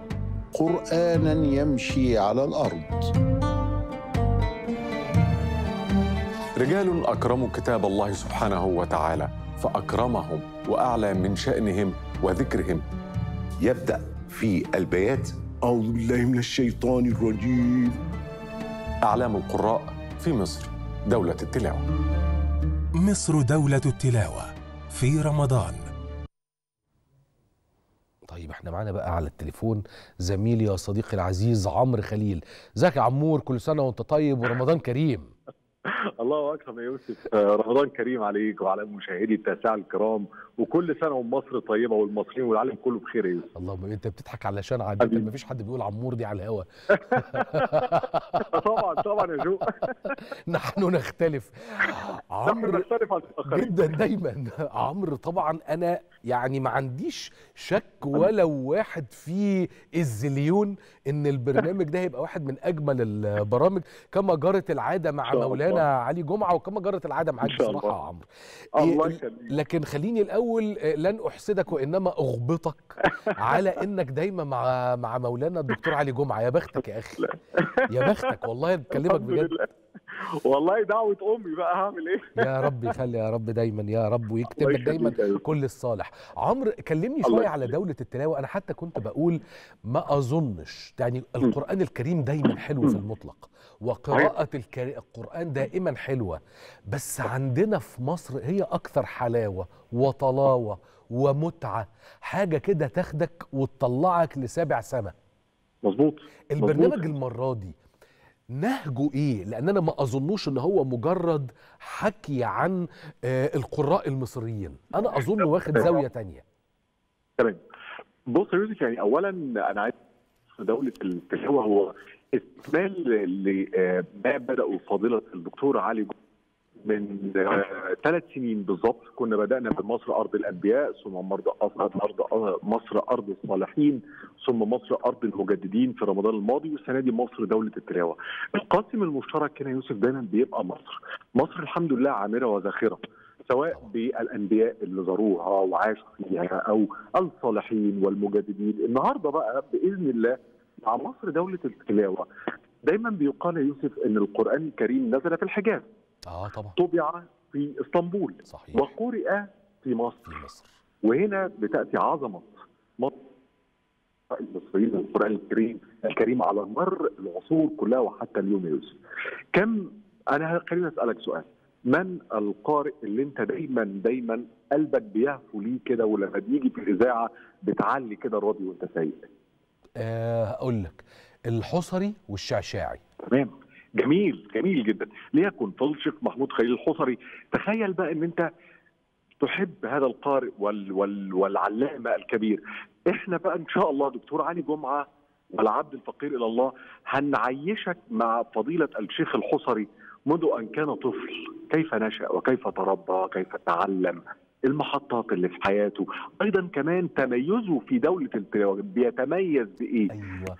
[SPEAKER 13] قرآنا يمشي على الأرض.
[SPEAKER 14] رجال أكرموا كتاب الله سبحانه وتعالى فأكرمهم وأعلى من شأنهم وذكرهم.
[SPEAKER 15] يبدأ في البيات أعوذ بالله من الشيطان الرجيم.
[SPEAKER 14] أعلام القراء في مصر دولة التلاوة.
[SPEAKER 10] مصر دولة التلاوة في رمضان.
[SPEAKER 1] طيب إحنا معانا بقى على التليفون زميلي يا صديقي العزيز عمرو خليل. إزيك يا عمور؟ كل سنة وأنت طيب ورمضان كريم.
[SPEAKER 16] الله أكرم يا يوسف. آه، رمضان كريم عليك وعلى مشاهدي التاسعة الكرام وكل سنة ومصر طيبة والمصريين والعالم كله بخير يا يوسف.
[SPEAKER 1] اللهم أنت بتضحك علشان عادة مفيش حد بيقول عمور دي على الهوا.
[SPEAKER 16] طبعا طبعا يا جو.
[SPEAKER 1] نحن نختلف. عمرو
[SPEAKER 16] نختلف عن
[SPEAKER 1] جدا دايما. عمرو طبعا أنا يعني ما عنديش شك ولو واحد في الزليون إن البرنامج ده هيبقى واحد من أجمل البرامج كما جرت العادة مع مولانا
[SPEAKER 16] الله.
[SPEAKER 1] علي جمعة وكما جرت العادة معاك بصراحه. يا عمرو
[SPEAKER 16] الله
[SPEAKER 1] إيه،. لكن خليني الأول آه، لن أحسدك وإنما أغبطك على إنك دايما مع مع مولانا الدكتور علي جمعة يا بختك يا أخي يا بختك والله بكلمك بجد
[SPEAKER 16] والله دعوة أمي بقى هعمل إيه؟
[SPEAKER 1] يا رب يخلي يا رب دايما يا رب ويكتب لك دايما. كل الصالح. عمرو كلمني شوية على دولة التلاوة. أنا حتى كنت بقول ما أظنش. يعني القرآن الكريم دايما حلو في المطلق وقراءة الكري- القرآن دائما حلوة. بس عندنا في مصر هي أكثر حلاوة وطلاوة ومتعة. حاجة كده تاخدك وتطلعك لسابع سما.
[SPEAKER 16] مظبوط.
[SPEAKER 1] البرنامج المرة دي نهجه إيه؟ لأن أنا ما أظنوش إن هو مجرد حكي عن آه، القراء المصريين. أنا أظن واخد زاوية تانية.
[SPEAKER 16] تمام. بص يا يوسف يعني اولا أنا عايز دولة التلاوه هو استكمال لما بداوا فضيلة الدكتور علي جمعة من ثلاث سنين بالظبط كنا بدأنا بمصر أرض الأنبياء ثم مرض ارض ارض مصر أرض الصالحين ثم مصر أرض المجددين في رمضان الماضي والسنة دي مصر دولة التلاوة. القاسم المشترك يا يوسف دايما بيبقى مصر. مصر الحمد لله عامرة وذاخرة. سواء بالأنبياء اللي زاروها وعاشوا فيها أو الصالحين والمجددين، النهارده بقى بإذن الله مع مصر دولة التلاوة دايما بيقال يوسف إن القرآن الكريم نزل في الحجاز
[SPEAKER 1] آه طبعا.
[SPEAKER 16] طبع في إسطنبول
[SPEAKER 1] صحيح.
[SPEAKER 16] وقرئ في مصر.
[SPEAKER 1] في مصر.
[SPEAKER 16] وهنا بتأتي عظمة مصر. المصريين القرآن الكريم الكريم على مر العصور كلها وحتى اليوم يا يوسف. كم أنا خليني أسألك سؤال. من القارئ اللي أنت دايما دايما قلبك بيهفو ليه كده ولما بيجي في الإذاعة بتعلي كده الراديو وأنت سايق؟
[SPEAKER 1] آه أقول لك. الحصري والشعشاعي.
[SPEAKER 16] تمام. جميل جميل جدا. ليكن الشيخ محمود خليل الحصري. تخيل بقى إن أنت تحب هذا القارئ وال وال والعلامة الكبير. إحنا بقى إن شاء الله دكتور علي جمعة والعبد الفقير إلى الله هنعيشك مع فضيلة الشيخ الحصري منذ أن كان طفل. كيف نشأ وكيف تربى كيف تعلم المحطات اللي في حياته. أيضا كمان تميزه في دولة التلاوه بيتميز بإيه؟
[SPEAKER 1] أيوه.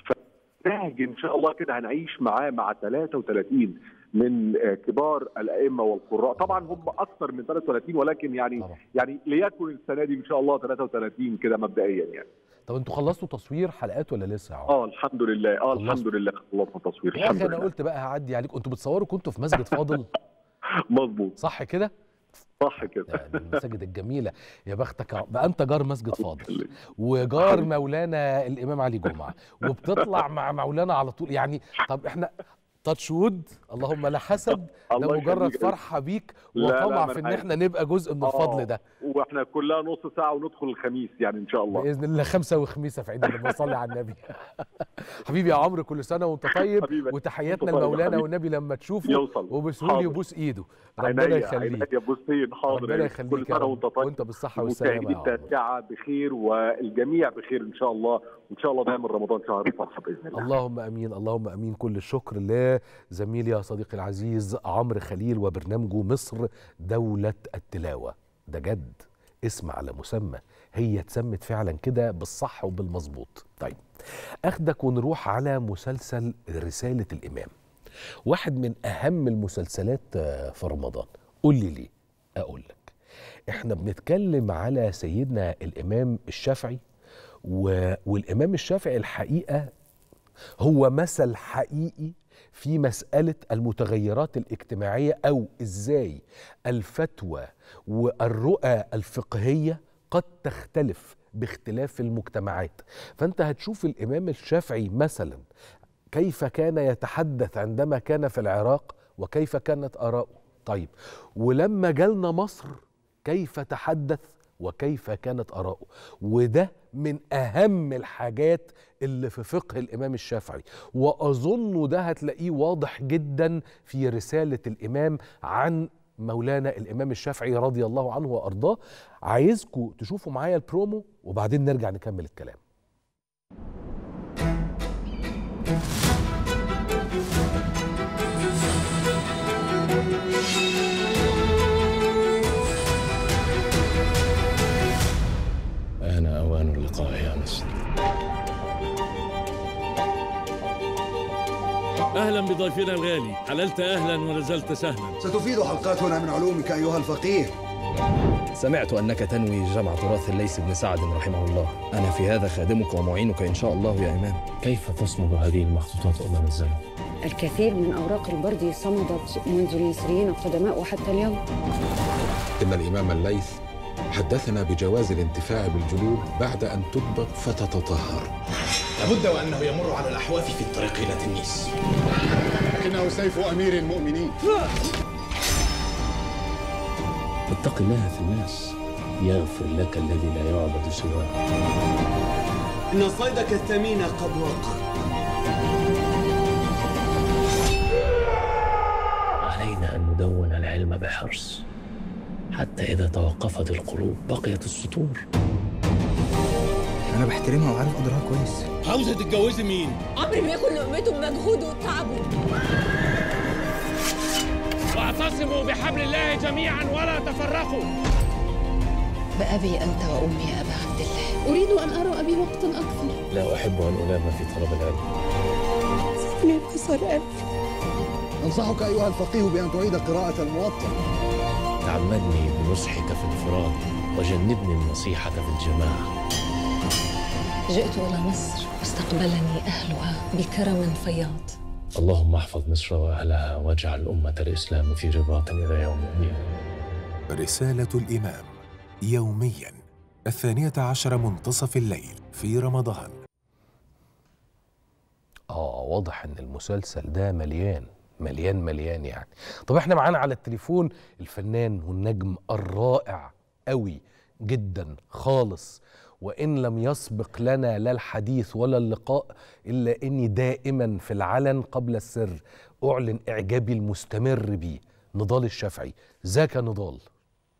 [SPEAKER 16] نهج إن شاء الله كده هنعيش معاه مع 33 من كبار الأئمة والقراء. طبعا هم أكثر من 33 ولكن يعني
[SPEAKER 1] طبعا.
[SPEAKER 16] يعني ليكن السنة دي إن شاء الله 33 كده مبدئيا يعني.
[SPEAKER 1] طب أنتوا خلصتوا تصوير حلقات ولا لسه
[SPEAKER 16] آه الحمد لله.
[SPEAKER 1] آه.
[SPEAKER 16] الحمد لله خلصنا تصوير. الحمد
[SPEAKER 1] أنا
[SPEAKER 16] لله.
[SPEAKER 1] قلت بقى هعدي عليكم. أنتوا بتصوروا كنتوا في مسجد فاضل؟
[SPEAKER 16] مظبوط.
[SPEAKER 1] صح كده؟
[SPEAKER 16] صح كده.
[SPEAKER 1] المساجد الجميلة. يا بختك بقى أنت جار مسجد فاضل. وجار مولانا الإمام علي جمعة. وبتطلع مع مولانا على طول. يعني طب إحنا تاتش وود اللهم لا حسد ده مجرد. فرحة بيك وطمع في
[SPEAKER 16] إن
[SPEAKER 1] إحنا نبقى جزء من الفضل
[SPEAKER 16] آه،
[SPEAKER 1] ده
[SPEAKER 16] وإحنا كلها نص ساعة وندخل الخميس يعني إن شاء الله
[SPEAKER 1] بإذن الله خمسة وخميسة في عيد لما نصلي على النبي حبيبي يا عمرو كل سنة وأنت طيب. وتحياتنا
[SPEAKER 16] طيب
[SPEAKER 1] لمولانا. والنبي لما تشوفه
[SPEAKER 16] يوصل.
[SPEAKER 1] وبسهوله. يبوس إيده ربنا يخليك
[SPEAKER 16] عينيا بصين حاضر
[SPEAKER 1] ربنا. يخليك
[SPEAKER 16] كل
[SPEAKER 1] يا سنة.
[SPEAKER 16] وأنت طيب
[SPEAKER 1] وأنت بالصحة
[SPEAKER 16] والسلامة
[SPEAKER 1] يا عمرو.
[SPEAKER 16] التاسعة بخير والجميع بخير إن شاء الله وان شاء الله دايما رمضان شهر الفرحه بإذن الله.
[SPEAKER 1] اللهم آمين اللهم آمين. كل الشكر لزميلي يا صديقي العزيز عمرو خليل وبرنامجه مصر دولة التلاوة. ده جد. اسم على مسمى. هي اتسمت فعلا كده بالصح وبالمظبوط. طيب أخدك ونروح على مسلسل رسالة الإمام. واحد من أهم المسلسلات آه، في رمضان. قول لي ليه؟ أقول لك. إحنا بنتكلم على سيدنا الإمام الشافعي و... والإمام الشافعي الحقيقة هو مثل حقيقي في مسألة المتغيرات الاجتماعية أو إزاي الفتوى والرؤى الفقهية قد تختلف باختلاف المجتمعات. فأنت هتشوف الإمام الشافعي مثلا كيف كان يتحدث عندما كان في العراق وكيف كانت آراؤه. طيب ولما جالنا مصر كيف تحدث وكيف كانت آراؤه. وده من أهم الحاجات اللي في فقه الإمام الشافعي وأظن ده هتلاقيه واضح جدا في رسالة الإمام عن مولانا الإمام الشافعي رضي الله عنه وأرضاه. عايزكم تشوفوا معايا البرومو وبعدين نرجع نكمل الكلام.
[SPEAKER 17] أهلا بضيفنا الغالي. حللت أهلا ونزلت سهلا.
[SPEAKER 18] ستفيد حلقاتنا من علومك أيها الفقيه.
[SPEAKER 19] سمعت أنك تنوي جمع تراث الليث بن سعد رحمه الله. أنا في هذا خادمك ومعينك إن شاء الله يا إمام.
[SPEAKER 3] كيف تصمد هذه المخطوطات أمام الزمن؟
[SPEAKER 20] الكثير من أوراق البردي صمدت منذ المصريين القدماء وحتى اليوم.
[SPEAKER 21] إن الإمام الليث حدثنا بجواز الانتفاع بالجلود بعد أن تضبط فتتطهر.
[SPEAKER 22] لابد وأنه يمر على الأحواف في الطريق إلى تنيس.
[SPEAKER 18] لكنه سيف أمير المؤمنين.
[SPEAKER 3] اتق الله في الناس. يغفر لك الذي لا يعبد سواه.
[SPEAKER 22] إن صيدك الثمين قد وقع.
[SPEAKER 3] علينا أن ندون العلم بحرص. حتى إذا توقفت القلوب بقيت السطور.
[SPEAKER 23] أنا بحترمها وعارف قدرها كويس.
[SPEAKER 17] عاوزة تتجوزي مين؟
[SPEAKER 24] عمري ما يكون لقمته بمجهوده وتعبه.
[SPEAKER 17] وأعتصموا بحبل الله جميعا ولا تفرقوا.
[SPEAKER 24] بأبي أنت وأمي يا أبا عبد الله.
[SPEAKER 25] أريد أن أرى أبي وقتا أكثر.
[SPEAKER 3] لا أحب أن ألام في طلب العلم.
[SPEAKER 25] سيبني بقصر أنفي
[SPEAKER 18] أنصحك أيها الفقيه بأن تعيد قراءة الموطأ.
[SPEAKER 3] تعمدني بنصحك في الفراق وجنبني النصيحة في الجماعة
[SPEAKER 24] جئت إلى مصر واستقبلني أهلها بكرم فياض.
[SPEAKER 3] اللهم احفظ مصر وأهلها واجعل أمة الإسلام في رباط إلى يوم الدين.
[SPEAKER 10] رسالة الإمام يوميا الثانية عشر منتصف الليل في رمضان.
[SPEAKER 1] آه واضح إن المسلسل ده مليان. مليان مليان يعني. طب إحنا معانا على التليفون الفنان والنجم الرائع قوي جدا خالص وإن لم يسبق لنا لا الحديث ولا اللقاء إلا إني دائما في العلن قبل السر أعلن إعجابي المستمر بيه نضال الشافعي. ذاك نضال.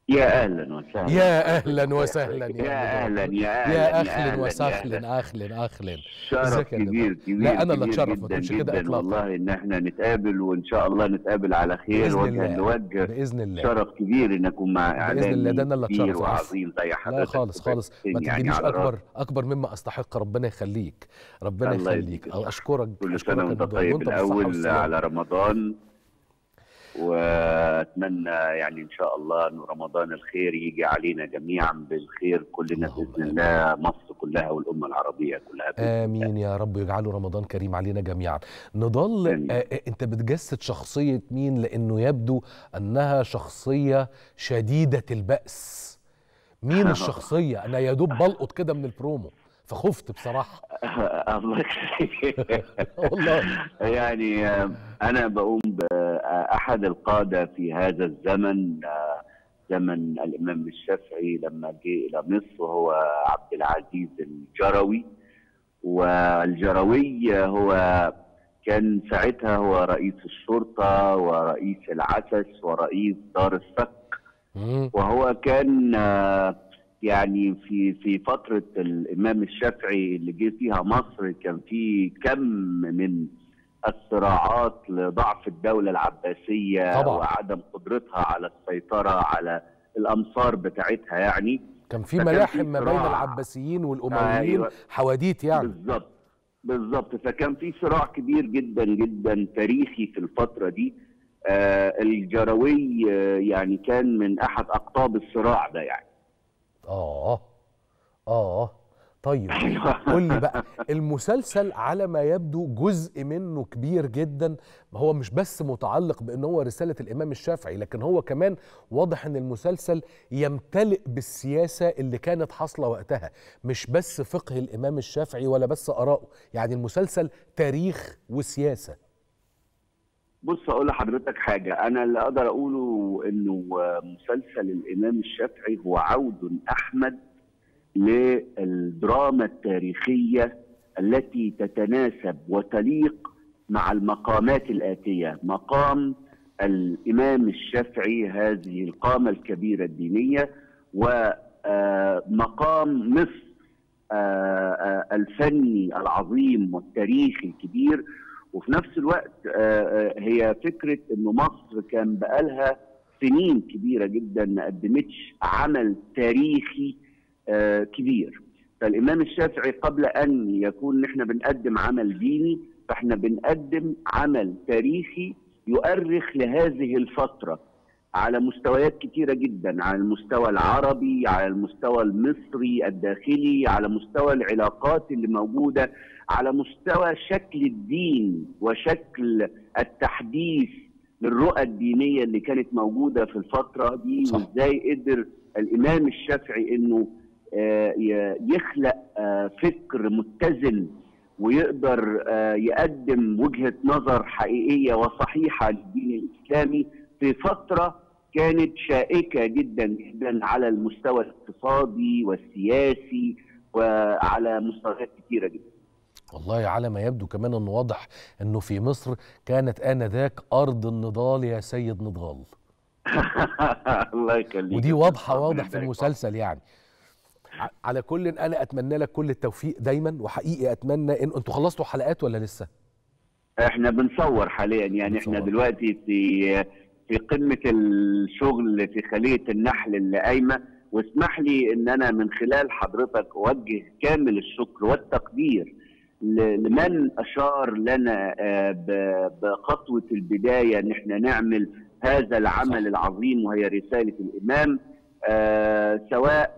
[SPEAKER 26] يا أهلا وسهلا.
[SPEAKER 1] يا أهلا وسهلا يا,
[SPEAKER 26] يا
[SPEAKER 1] أهلا.
[SPEAKER 26] يا أهلا
[SPEAKER 1] يا اخل
[SPEAKER 26] يا
[SPEAKER 1] وسهلا اخل اخل
[SPEAKER 26] شرف؟ كبير كبير
[SPEAKER 1] لا أنا اللي أتشرف ما تقولش كده اطلاقا.
[SPEAKER 26] والله إن إحنا نتقابل وإن شاء الله نتقابل على خير وجها. لوجه.
[SPEAKER 1] بإذن الله.
[SPEAKER 26] شرف كبير إن أكون مع اعلامي
[SPEAKER 1] باذن الله. ده أنا اللي أتشرف.
[SPEAKER 26] وعظيم زي
[SPEAKER 1] لا
[SPEAKER 26] حضرتك
[SPEAKER 1] خالص خالص. ما
[SPEAKER 26] يعني
[SPEAKER 1] تدينيش
[SPEAKER 26] أكبر.
[SPEAKER 1] أكبر مما أستحق. ربنا يخليك. ربنا يخليك. أشكرك
[SPEAKER 26] كل سنة
[SPEAKER 1] وأنت
[SPEAKER 26] طيب
[SPEAKER 1] الأول
[SPEAKER 26] على رمضان. وأتمنى يعني إن شاء الله إن رمضان الخير يجي علينا جميعا بالخير كلنا بإذن الله مصر كلها والأمة العربية كلها
[SPEAKER 1] آمين يا رب يجعله رمضان كريم علينا جميعا. نضال آه آه، أنت بتجسد شخصية مين؟ لأنه يبدو أنها شخصية شديدة البأس. مين الشخصية؟ أنا يا دوب بلقط كده من البرومو. فخفت بصراحة.
[SPEAKER 26] الله يخليك
[SPEAKER 1] والله.
[SPEAKER 26] يعني أنا بقوم بأحد القادة في هذا الزمن زمن الإمام الشافعي لما جه إلى مصر هو عبد العزيز الجروي. والجروي هو كان ساعتها هو رئيس الشرطة ورئيس العسس ورئيس دار الصك وهو كان آه، يعني في في فترة الإمام الشافعي اللي جه فيها مصر كان في كم من الصراعات لضعف الدولة العباسية
[SPEAKER 1] طبعا.
[SPEAKER 26] وعدم قدرتها على السيطرة على الأمصار بتاعتها يعني
[SPEAKER 1] كان في ملاحم ما بين. العباسيين والأمويين
[SPEAKER 26] أيوة.
[SPEAKER 1] حواديت يعني
[SPEAKER 26] بالظبط بالظبط فكان في صراع كبير جدا جدا تاريخي في الفترة دي آه الجروي آه يعني كان من أحد أقطاب الصراع ده يعني
[SPEAKER 1] آه آه. طيب قول لي بقى المسلسل على ما يبدو جزء منه كبير جدا. هو مش بس متعلق بأن هو رسالة الإمام الشافعي لكن هو كمان واضح إن المسلسل يمتلئ بالسياسة اللي كانت حاصلة وقتها. مش بس فقه الإمام الشافعي ولا بس ارائه يعني المسلسل تاريخ وسياسة.
[SPEAKER 26] بص أقول لحضرتك حاجة. أنا اللي أقدر أقوله إنه مسلسل الإمام الشافعي هو عود أحمد للدراما التاريخية التي تتناسب وتليق مع المقامات الآتية، مقام الإمام الشافعي هذه القامة الكبيرة الدينية ومقام مصر آه، آه، الفني العظيم والتاريخي الكبير وفي نفس الوقت آه، آه، هي فكرة إنه مصر كان بقالها سنين كبيرة جدا ما قدمتش عمل تاريخي آه، كبير. فالإمام الشافعي قبل أن يكون إحنا بنقدم عمل ديني فإحنا بنقدم عمل تاريخي يؤرخ لهذه الفترة على مستويات كتيرة جدا على المستوى العربي على المستوى المصري الداخلي على مستوى العلاقات اللي موجودة على مستوى شكل الدين وشكل التحديث للرؤى الدينية اللي كانت موجودة في الفترة دي وإزاي قدر الإمام الشافعي إنه آه، يخلق آه، فكر متزن ويقدر آه، يقدم وجهة نظر حقيقية وصحيحة للدين الإسلامي في فترة كانت شائكة جدا جدا على المستوى الاقتصادي والسياسي وعلى مستويات كثيرة جدا.
[SPEAKER 1] والله على ما يبدو كمان انه واضح أنه في مصر كانت آنذاك أرض النضال يا سيد نضال.
[SPEAKER 26] الله يخليك
[SPEAKER 1] ودي
[SPEAKER 26] واضحة
[SPEAKER 1] واضح في المسلسل يعني. على كل أنا أتمنى لك كل التوفيق دايما وحقيقي أتمنى إن أنتوا خلصتوا حلقات ولا لسه؟
[SPEAKER 26] إحنا بنصور حاليا يعني إحنا دلوقتي في في قمة الشغل في خلية النحل اللي قايمه واسمح لي إن أنا من خلال حضرتك أوجه كامل الشكر والتقدير لمن أشار لنا آه، بخطوة البداية إن إحنا نعمل هذا العمل العظيم وهي رسالة الإمام آه، سواء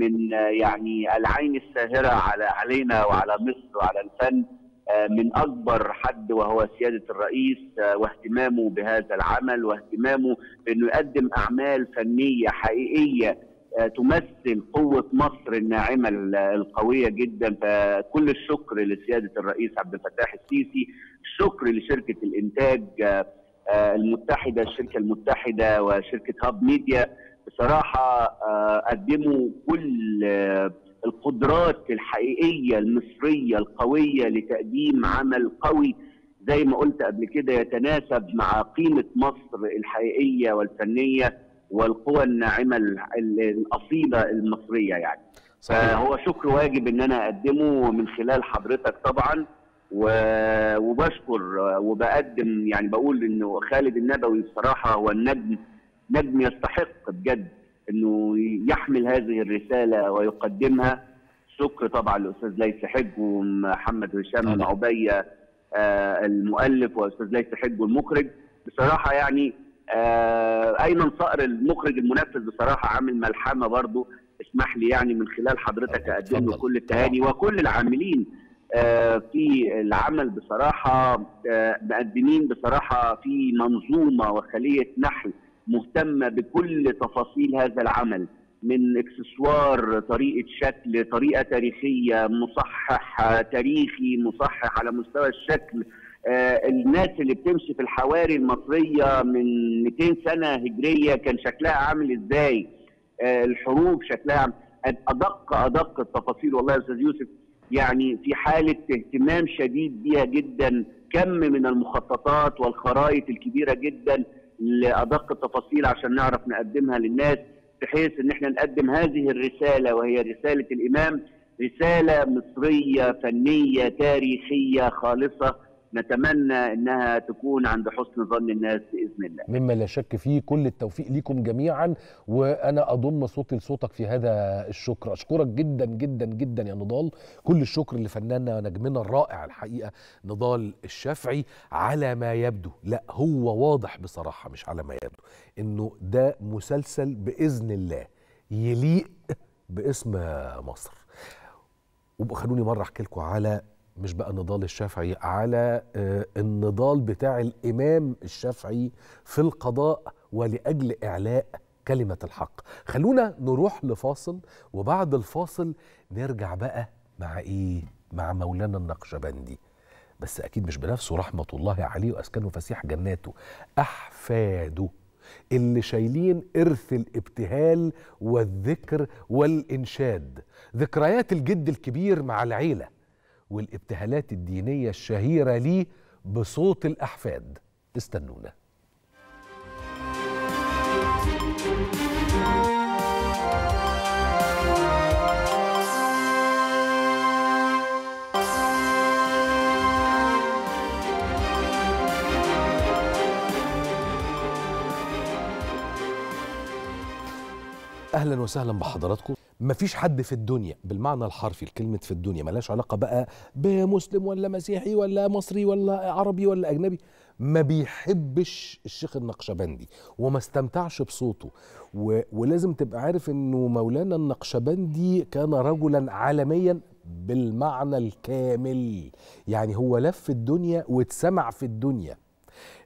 [SPEAKER 26] من آه، يعني العين الساهرة على علينا وعلى مصر وعلى الفن آه، من أكبر حد وهو سيادة الرئيس آه، واهتمامه بهذا العمل واهتمامه بانه يقدم أعمال فنية حقيقية تمثل قوة مصر الناعمة ال- القوية جدا. فكل الشكر لسيادة الرئيس عبد الفتاح السيسي. الشكر لشركة الإنتاج آه، آه، المتحدة الشركة المتحدة وشركة هاب ميديا. بصراحة آه، قدموا كل القدرات الحقيقية المصرية القوية لتقديم عمل قوي. زي ما قلت قبل كده يتناسب مع قيمة مصر الحقيقية والفنية. والقوى الناعمة ال- ال- الأصيلة المصرية يعني. فهو شكر واجب إن أنا أقدمه من خلال حضرتك طبعا وبشكر وبقدم يعني بقول إنه خالد النبوي بصراحة هو النجم نجم يستحق بجد إنه يحمل هذه الرسالة ويقدمها. شكر طبعا للاستاذ ليث حج ومحمد هشام بن عبيه آه، المؤلف وأستاذ ليث حج المخرج. بصراحة يعني أيمن صقر المخرج المنفذ بصراحة عامل ملحمة برضو. اسمح لي يعني من خلال حضرتك أقدم له كل التهاني وكل العاملين آه، في العمل بصراحة آه، مقدمين بصراحة في منظومة وخلية نحل مهتمة بكل تفاصيل هذا العمل من إكسسوار طريقة شكل طريقة تاريخية مصحح آه، تاريخي مصحح على مستوى الشكل آه، الناس اللي بتمشي في الحواري المصرية من 200 سنة هجرية كان شكلها عامل إزاي؟ آه، الحروب شكلها ادق أدق التفاصيل والله يا أستاذ يوسف. يعني في حالة اهتمام شديد بيها جدا كم من المخططات والخرائط الكبيرة جدا لأدق التفاصيل عشان نعرف نقدمها للناس بحيث إن إحنا نقدم هذه الرسالة وهي رسالة الإمام رسالة مصرية فنية تاريخية خالصة نتمنى إنها تكون عند حسن ظن الناس بإذن الله.
[SPEAKER 1] مما لا شك فيه كل التوفيق ليكم جميعا وأنا أضم صوتي لصوتك في هذا الشكر. أشكرك جدا جدا جدا يا نضال. كل الشكر لفناننا نجمنا الرائع الحقيقة نضال الشافعي على ما يبدو. لا هو واضح بصراحة مش على ما يبدو إنه ده مسلسل بإذن الله يليق باسم مصر. وبقى خلوني مرة أحكي لكم على مش بقى نضال الشافعي على آه، النضال بتاع الإمام الشافعي في القضاء ولأجل إعلاء كلمة الحق. خلونا نروح لفاصل وبعد الفاصل نرجع بقى مع إيه؟ مع مولانا النقشبندي. بس أكيد مش بنفسه رحمة الله عليه وأسكنه فسيح جناته. احفاده اللي شايلين إرث الابتهال والذكر والإنشاد. ذكريات الجد الكبير مع العيلة. والابتهالات الدينية الشهيرة ليه بصوت الأحفاد. استنونا. أهلا وسهلا بحضراتكم. مفيش حد في الدنيا بالمعنى الحرفي لكلمه في الدنيا ملهاش علاقة بقى بمسلم ولا مسيحي ولا مصري ولا عربي ولا أجنبي. ما بيحبش الشيخ النقشبندي وما استمتعش بصوته. و... ولازم تبقى عارف إنه مولانا النقشبندي كان رجلا عالميا بالمعنى الكامل. يعني هو لف الدنيا واتسمع في الدنيا.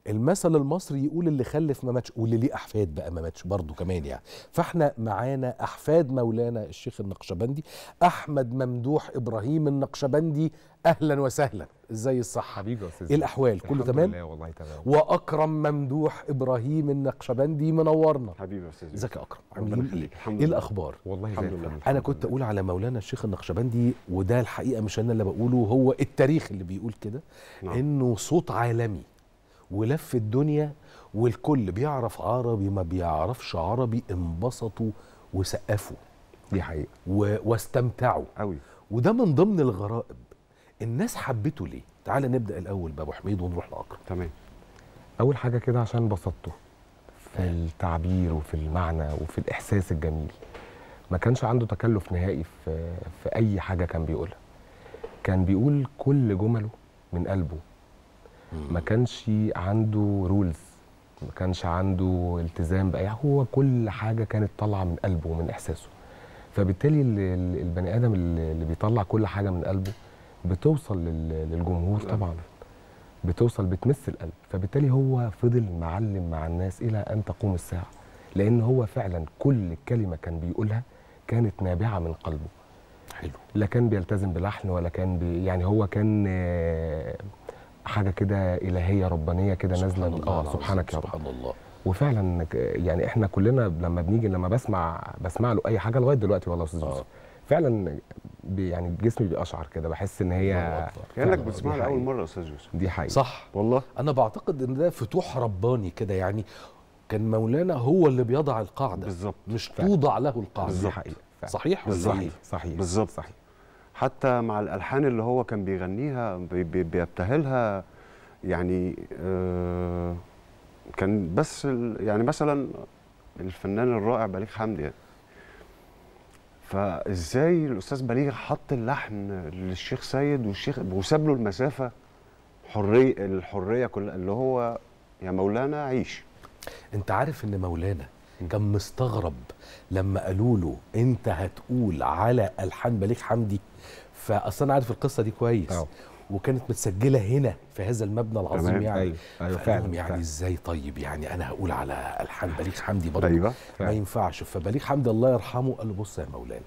[SPEAKER 1] المثل المصري يقول اللي خلف ما ماتش واللي ليه أحفاد بقى ما ماتش برضه كمان يعني. فإحنا معانا أحفاد مولانا الشيخ النقشبندي أحمد ممدوح إبراهيم النقشبندي أهلا وسهلا. إزاي الصحة؟
[SPEAKER 27] حبيبي يا أستاذ.
[SPEAKER 1] إيه الأحوال كله
[SPEAKER 27] الحمد
[SPEAKER 1] تمام؟
[SPEAKER 27] لله والله تمام.
[SPEAKER 1] وأكرم ممدوح إبراهيم النقشبندي منورنا.
[SPEAKER 27] حبيبي يا أستاذ.
[SPEAKER 1] إزيك يا أكرم؟
[SPEAKER 27] ربنا
[SPEAKER 1] عاملين إيه؟
[SPEAKER 27] يخليك. الحمد
[SPEAKER 1] إيه
[SPEAKER 27] لله.
[SPEAKER 1] الأخبار؟
[SPEAKER 27] والله زي الفل.
[SPEAKER 1] أنا كنت أقول على مولانا الشيخ النقشبندي وده الحقيقة مش أنا اللي بقوله هو التاريخ اللي بيقول كده
[SPEAKER 27] نعم.
[SPEAKER 1] إنه صوت عالمي. ولف الدنيا والكل بيعرف عربي ما بيعرفش عربي انبسطوا وسقفوا.
[SPEAKER 27] دي حقيقة.
[SPEAKER 1] و... واستمتعوا.
[SPEAKER 27] قوي
[SPEAKER 1] وده من ضمن الغرائب. الناس حبته ليه؟ تعال نبدأ الأول بأبو حميد ونروح لأكرم.
[SPEAKER 27] تمام. أول حاجة كده عشان بسطته في التعبير وفي المعنى وفي الإحساس الجميل. ما كانش عنده تكلف نهائي في في أي حاجة كان بيقولها. كان بيقول كل جمله من قلبه ما كانش عنده رولز ما كانش عنده التزام بأي هو كل حاجة كانت طالعة من قلبه ومن إحساسه. فبالتالي ال- ال- البني آدم اللي بيطلع كل حاجة من قلبه بتوصل لل- للجمهور طبعا. بتوصل بتمس القلب. فبالتالي هو فضل معلم مع الناس إلى أن تقوم الساعة. لأن هو فعلا كل كلمة كان بيقولها كانت نابعة من قلبه.
[SPEAKER 1] حلو.
[SPEAKER 27] لا كان بيلتزم بلحن ولا كان بي يعني هو كان آه، حاجة كده إلهية ربانية كده نازلة.
[SPEAKER 1] سبحان
[SPEAKER 27] من-
[SPEAKER 1] الله آه
[SPEAKER 27] سبحانك يا رب.
[SPEAKER 1] سبحان الله.
[SPEAKER 27] وفعلا يعني إحنا كلنا لما بنيجي لما بسمع بسمع له أي حاجة لغاية دلوقتي والله يا أستاذ يوسف. فعلا بي يعني جسمي بيقشعر كده بحس إن هي
[SPEAKER 15] كانك
[SPEAKER 27] فعلاً
[SPEAKER 15] بتسمع
[SPEAKER 27] دي لأول.
[SPEAKER 15] مرة يا أستاذ يوسف.
[SPEAKER 27] دي حقيقة.
[SPEAKER 1] صح.
[SPEAKER 15] والله.
[SPEAKER 1] أنا بعتقد إن ده فتوح رباني كده يعني كان مولانا هو اللي بيضع القاعدة.
[SPEAKER 15] بالظبط.
[SPEAKER 1] مش
[SPEAKER 15] فعلا.
[SPEAKER 1] توضع له القاعدة.
[SPEAKER 15] بالظبط.
[SPEAKER 1] صحيح
[SPEAKER 15] بالظبط.
[SPEAKER 1] صحيح
[SPEAKER 27] صحيح.
[SPEAKER 15] بالظبط.
[SPEAKER 27] صحيح.
[SPEAKER 15] حتى مع الألحان اللي هو كان بيغنيها بي- بي- بيبتهلها يعني آه كان بس يعني مثلا الفنان الرائع بليغ حمدي يعني. فإزاي الأستاذ بليغ حط اللحن للشيخ سيد والشيخ وساب له المسافة حرية الحرية كلها اللي هو يا مولانا عيش.
[SPEAKER 1] أنت عارف إن مولانا كان مستغرب لما قالوا له انت هتقول على الحان بليغ حمدي فأصل أنا عارف القصة دي كويس
[SPEAKER 27] أوه.
[SPEAKER 1] وكانت متسجلة هنا في هذا المبنى العظيم
[SPEAKER 27] تمام.
[SPEAKER 1] يعني فقال لهم
[SPEAKER 27] فعلا،
[SPEAKER 1] يعني
[SPEAKER 27] فعلا.
[SPEAKER 1] إزاي طيب يعني أنا هقول على الحان بليغ حمدي برضه
[SPEAKER 27] أيوه،
[SPEAKER 1] ما. ينفعش فبليغ حمدي الله يرحمه قال له بص يا مولانا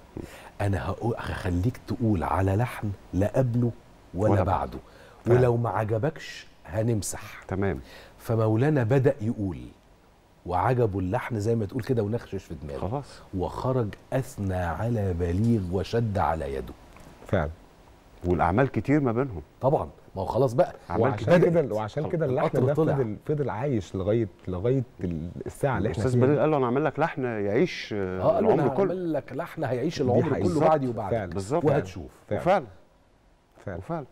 [SPEAKER 1] أنا هخليك تقول على لحن لا قبله ولا,
[SPEAKER 15] ولا
[SPEAKER 1] بعده
[SPEAKER 15] بعده. فعلا.
[SPEAKER 1] ولو ما عجبكش هنمسح
[SPEAKER 15] تمام
[SPEAKER 1] فمولانا بدأ يقول وعجبه اللحن زي ما تقول كده ونخشش في دماغه.
[SPEAKER 15] خلاص.
[SPEAKER 1] وخرج أثنى على بليغ وشد على يده.
[SPEAKER 27] فعلا.
[SPEAKER 15] والأعمال كتير ما بينهم.
[SPEAKER 1] طبعا. ما هو خلاص بقى.
[SPEAKER 27] وعشان كده وعشان كده اللحن ده
[SPEAKER 1] طلع.
[SPEAKER 27] فضل فضل عايش لغايه لغاية الساعة اللي إحنا
[SPEAKER 15] الأستاذ
[SPEAKER 27] فيها
[SPEAKER 15] بليغ. قال له أنا اعمل لك لحن يعيش آه
[SPEAKER 1] آه له
[SPEAKER 15] العمر
[SPEAKER 1] أنا
[SPEAKER 15] كله.
[SPEAKER 1] هعمل لك لحن هيعيش العمر. كله بعدي وبعدك.
[SPEAKER 15] بالظبط.
[SPEAKER 1] وهتشوف.
[SPEAKER 27] فعلا.
[SPEAKER 15] وفعلا.
[SPEAKER 27] فعلا.
[SPEAKER 15] وفعلا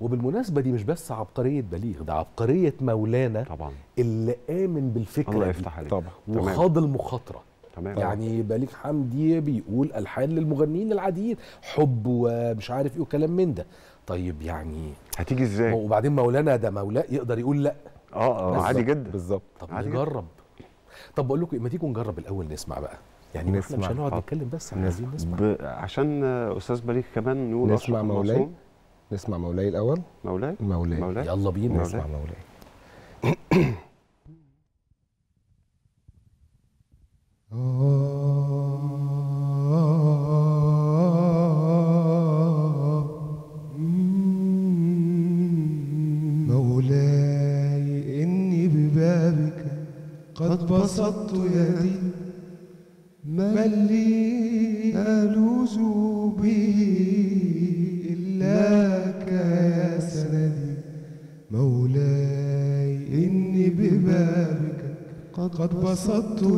[SPEAKER 1] وبالمناسبة دي مش بس عبقرية بليغ ده عبقرية مولانا
[SPEAKER 15] طبعا.
[SPEAKER 1] اللي آمن بالفكرة
[SPEAKER 15] الله يفتح عليك.
[SPEAKER 27] طبعا.
[SPEAKER 1] وخاض المخاطرة.
[SPEAKER 15] تمام.
[SPEAKER 1] يعني بليغ حمدي بيقول ألحان للمغنيين العاديين حب ومش عارف إيه وكلام من ده. طيب يعني
[SPEAKER 15] هتيجي إزاي؟
[SPEAKER 1] وبعدين مولانا ده مولاه يقدر يقول
[SPEAKER 15] لأ. آه
[SPEAKER 1] آه.
[SPEAKER 15] عادي جدا.
[SPEAKER 27] بالظبط.
[SPEAKER 1] طب
[SPEAKER 15] عادي جدا.
[SPEAKER 1] نجرب. طب بقول لكم إيه، ما تيجوا نجرب الأول نسمع بقى. يعني إحنا مش. هنقعد. نتكلم بس إحنا عايزين نسمع.
[SPEAKER 15] ب... عشان أستاذ بليغ كمان نقول
[SPEAKER 27] نسمع مولاي. نسمع مولاي الأول؟
[SPEAKER 15] مولاي؟
[SPEAKER 27] مولاي,
[SPEAKER 15] مولاي.
[SPEAKER 1] يلا بينا مولاي.
[SPEAKER 27] نسمع مولاي.
[SPEAKER 28] مولاي إني ببابك قد بسطت يدي. vasat tu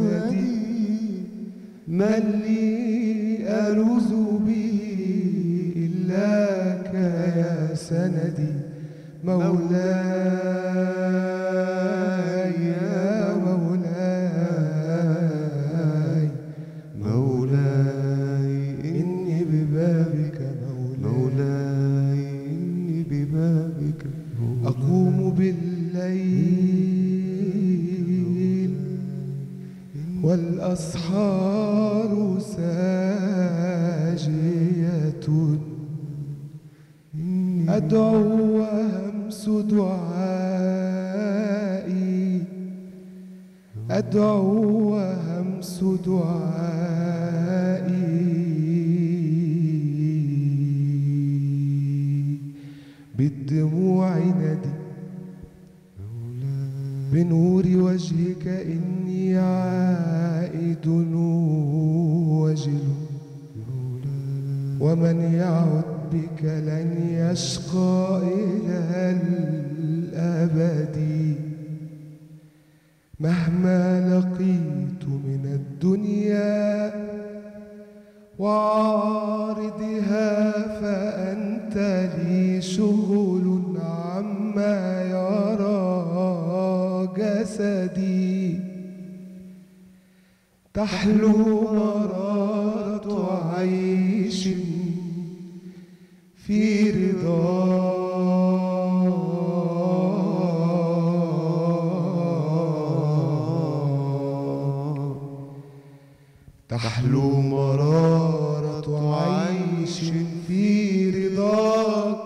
[SPEAKER 28] تحلو مرارة عيش في رضاك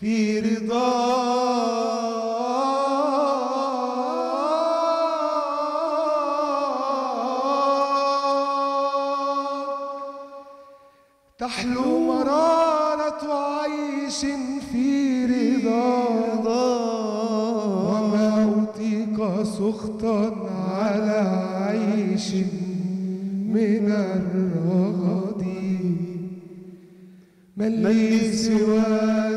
[SPEAKER 28] في رضاك. تحلو مرارة عيش في رضاك. وما أطيق سخط من لي سواك.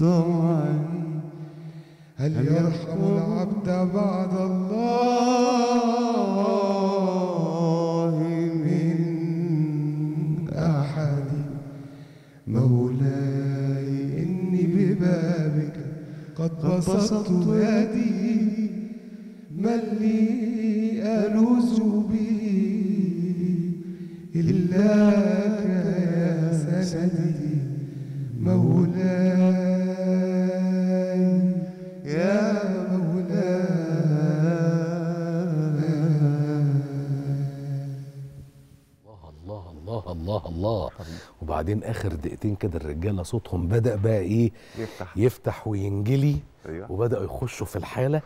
[SPEAKER 28] طوعي هل يرحم العبد بعد الله من أحد؟ مولاي إني ببابك قد بسطت يدي. من لي
[SPEAKER 1] دقيقتين كده الرجالة صوتهم بدأ بقى إيه؟
[SPEAKER 15] يفتح.
[SPEAKER 1] يفتح وينجلي.
[SPEAKER 15] أيوة.
[SPEAKER 1] وبدأوا يخشوا في الحالة.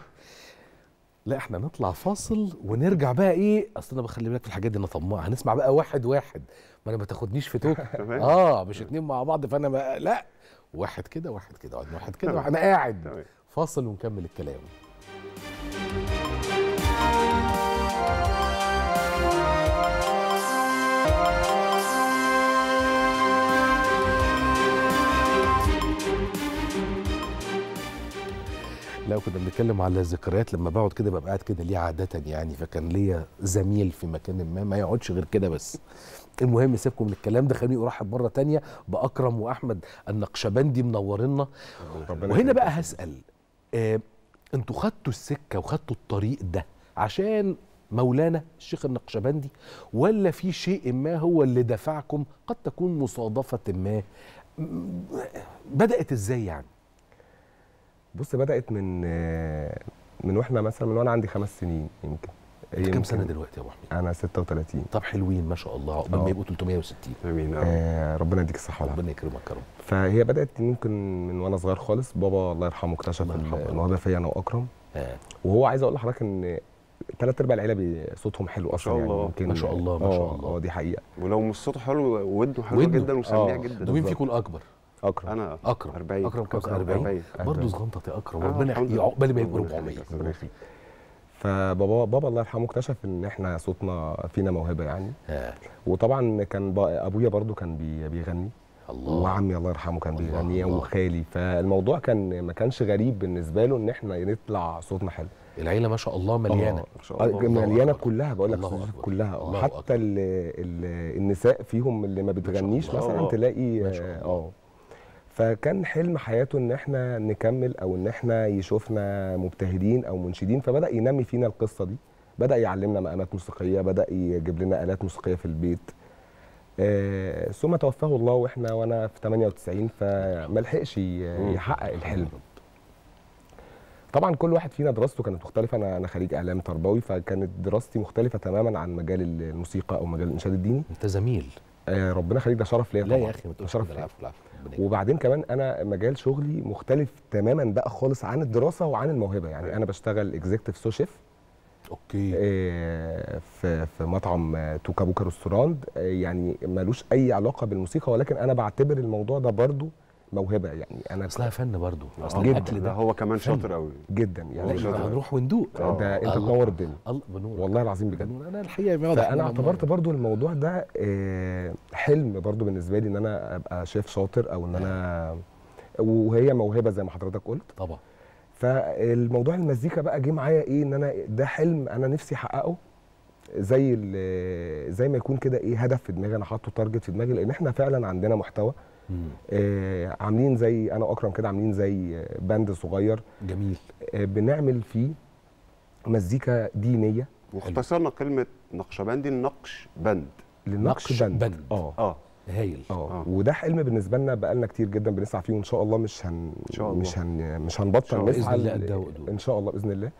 [SPEAKER 1] لا إحنا نطلع فاصل ونرجع بقى إيه؟ أصل أنا بخلي بالك في الحاجات دي أنا طماع. هنسمع بقى واحد واحد. ما أنا ما تاخدنيش في توك. آه مش اتنين مع بعض. فأنا بقى لا. واحد كده واحد كده واحد- كده. وأنا قاعد. فاصل ونكمل الكلام. لو كنا بنتكلم على الذكريات لما بقعد كده ببقى قاعد كده ليه عادة يعني. فكان ليا زميل في مكان ما ما يقعدش غير كده بس. المهم سيبكم من الكلام ده خليني أرحب مرة تانية بأكرم وأحمد النقشبندي منورنا وهنا بقى هسأل آه أنتوا خدتوا السكة وخدتوا الطريق ده عشان مولانا الشيخ النقشبندي ولا في شيء ما هو اللي دفعكم قد تكون مصادفة ما؟ بدأت إزاي يعني؟
[SPEAKER 27] بص بدأت من من وإحنا مثلا من وأنا عندي خمس سنين يمكن
[SPEAKER 1] انت كام
[SPEAKER 27] يمكن-
[SPEAKER 1] سنه دلوقتي يا أبو حميد
[SPEAKER 27] أنا 36
[SPEAKER 1] طب حلوين ما شاء الله عقبال ما. يبقوا 360
[SPEAKER 15] آمين
[SPEAKER 27] آه ربنا يديك الصحة والعافيه
[SPEAKER 1] ربنا يكرمك يا رب
[SPEAKER 27] فهي بدأت يمكن من وأنا صغير خالص بابا الله يرحمه اكتشف. الموهبه فيا أنا وأكرم
[SPEAKER 1] آه.
[SPEAKER 27] وهو عايز أقول لحضرتك إن ثلاث أرباع العيلة بي- صوتهم حلو أصلا
[SPEAKER 15] شاء
[SPEAKER 27] يعني
[SPEAKER 15] الله.
[SPEAKER 27] يمكن
[SPEAKER 1] ما شاء الله، ما شاء
[SPEAKER 27] آه،
[SPEAKER 1] الله.
[SPEAKER 27] آه دي حقيقة
[SPEAKER 15] ولو مش صوته حلو ودنه حلوة
[SPEAKER 1] ودنه.
[SPEAKER 15] جدا وسميع
[SPEAKER 27] آه.
[SPEAKER 15] جدا
[SPEAKER 1] ده مين فيكم الاكبر
[SPEAKER 27] أكرم
[SPEAKER 15] أنا
[SPEAKER 1] أكرم
[SPEAKER 15] 40
[SPEAKER 1] أكرم سنه
[SPEAKER 15] 40.
[SPEAKER 1] 40 برضه صغنطه يا أكرم
[SPEAKER 15] آه،
[SPEAKER 1] ربنا. عقبال ما
[SPEAKER 15] ربنا
[SPEAKER 1] 400
[SPEAKER 15] يخليك.
[SPEAKER 27] ربنا يخليك. فبابا بابا الله يرحمه اكتشف إن إحنا صوتنا فينا موهبة يعني
[SPEAKER 1] آه.
[SPEAKER 27] وطبعا كان أبويا برضو كان بي- بيغني
[SPEAKER 1] الله
[SPEAKER 27] وعمي الله يرحمه كان
[SPEAKER 1] الله،
[SPEAKER 27] بيغني
[SPEAKER 1] الله.
[SPEAKER 27] وخالي فالموضوع كان ما كانش غريب بالنسبة له إن إحنا نطلع صوتنا حلو
[SPEAKER 1] العيلة ما شاء الله مليانة
[SPEAKER 27] آه،
[SPEAKER 15] ما شاء الله.
[SPEAKER 1] الله مليانة.
[SPEAKER 27] كلها بقول لك. كلها
[SPEAKER 1] الله
[SPEAKER 27] حتى. ال ال النساء فيهم اللي ما بتغنيش
[SPEAKER 1] الله.
[SPEAKER 27] مثلا. تلاقي
[SPEAKER 1] ما.
[SPEAKER 27] آه فكان حلم حياته إن إحنا نكمل أو إن إحنا يشوفنا مبتهلين أو منشدين فبدأ ينمي فينا القصة دي. بدأ يعلمنا مقامات موسيقية بدأ يجيب لنا آلات موسيقية في البيت. آه ثم توفاه الله وإحنا وأنا في 98 فما لحقش يحقق الحلم. طبعا كل واحد فينا دراسته كانت مختلفة. أنا أنا خريج إعلام تربوي فكانت دراستي مختلفة تماما عن مجال الموسيقى أو مجال الإنشاد الديني.
[SPEAKER 1] أنت زميل.
[SPEAKER 27] آه ربنا يخليك ده شرف ليا
[SPEAKER 1] لا يا أخي ما تقولش العفو العفو.
[SPEAKER 27] وبعدين كمان أنا مجال شغلي مختلف تماما بقى خالص عن الدراسة وعن الموهبة. يعني أنا بشتغل executive sous chef
[SPEAKER 1] okay.
[SPEAKER 27] آه، في في مطعم آه، توكا بوكا restaurant آه، يعني ملوش أي علاقة بالموسيقى ولكن أنا بعتبر الموضوع ده برضو موهبة يعني. أنا
[SPEAKER 1] أصلها فن برضه. أصل
[SPEAKER 27] جدا.
[SPEAKER 1] الاكل
[SPEAKER 15] ده
[SPEAKER 1] ده
[SPEAKER 15] هو كمان. شاطر قوي
[SPEAKER 27] جدا
[SPEAKER 1] يعني. هنروح وندوق.
[SPEAKER 27] ده أنت
[SPEAKER 1] الله.
[SPEAKER 27] تنور الدنيا
[SPEAKER 1] الله بنور.
[SPEAKER 27] والله العظيم بجد.
[SPEAKER 1] أنا
[SPEAKER 27] الحقيقة
[SPEAKER 1] أنا
[SPEAKER 27] اعتبرت. برضو الموضوع ده آه، حلم برضو بالنسبة لي إن أنا أبقى شيف شاطر أو إن أنا وهي موهبة زي ما حضرتك قلت.
[SPEAKER 1] طبعا.
[SPEAKER 27] فالموضوع المزيكا بقى جه معايا إيه؟ إن أنا ده حلم أنا نفسي أحققه. زي ال- زي ما يكون كده إيه هدف في دماغي أنا حاطه تارجت في دماغي لأن إحنا فعلا عندنا محتوى. آه عاملين زي أنا واكرم كده عاملين زي باند صغير.
[SPEAKER 1] جميل.
[SPEAKER 27] آه بنعمل فيه مزيكا دينية.
[SPEAKER 15] واختصرنا كلمة نقشبندي النقش بند.
[SPEAKER 27] للنقش
[SPEAKER 1] نقش
[SPEAKER 27] بند.
[SPEAKER 1] بند.
[SPEAKER 27] آه.
[SPEAKER 15] آه.
[SPEAKER 1] هايل.
[SPEAKER 27] آه.
[SPEAKER 15] آه.
[SPEAKER 27] وده حلم بالنسبة لنا بقالنا كتير جدا بنسعى فيه وإن شاء الله مش هن
[SPEAKER 15] إن شاء الله.
[SPEAKER 27] مش هن مش هنبطل. نسعى
[SPEAKER 1] الله.
[SPEAKER 27] إن شاء الله بإذن الله.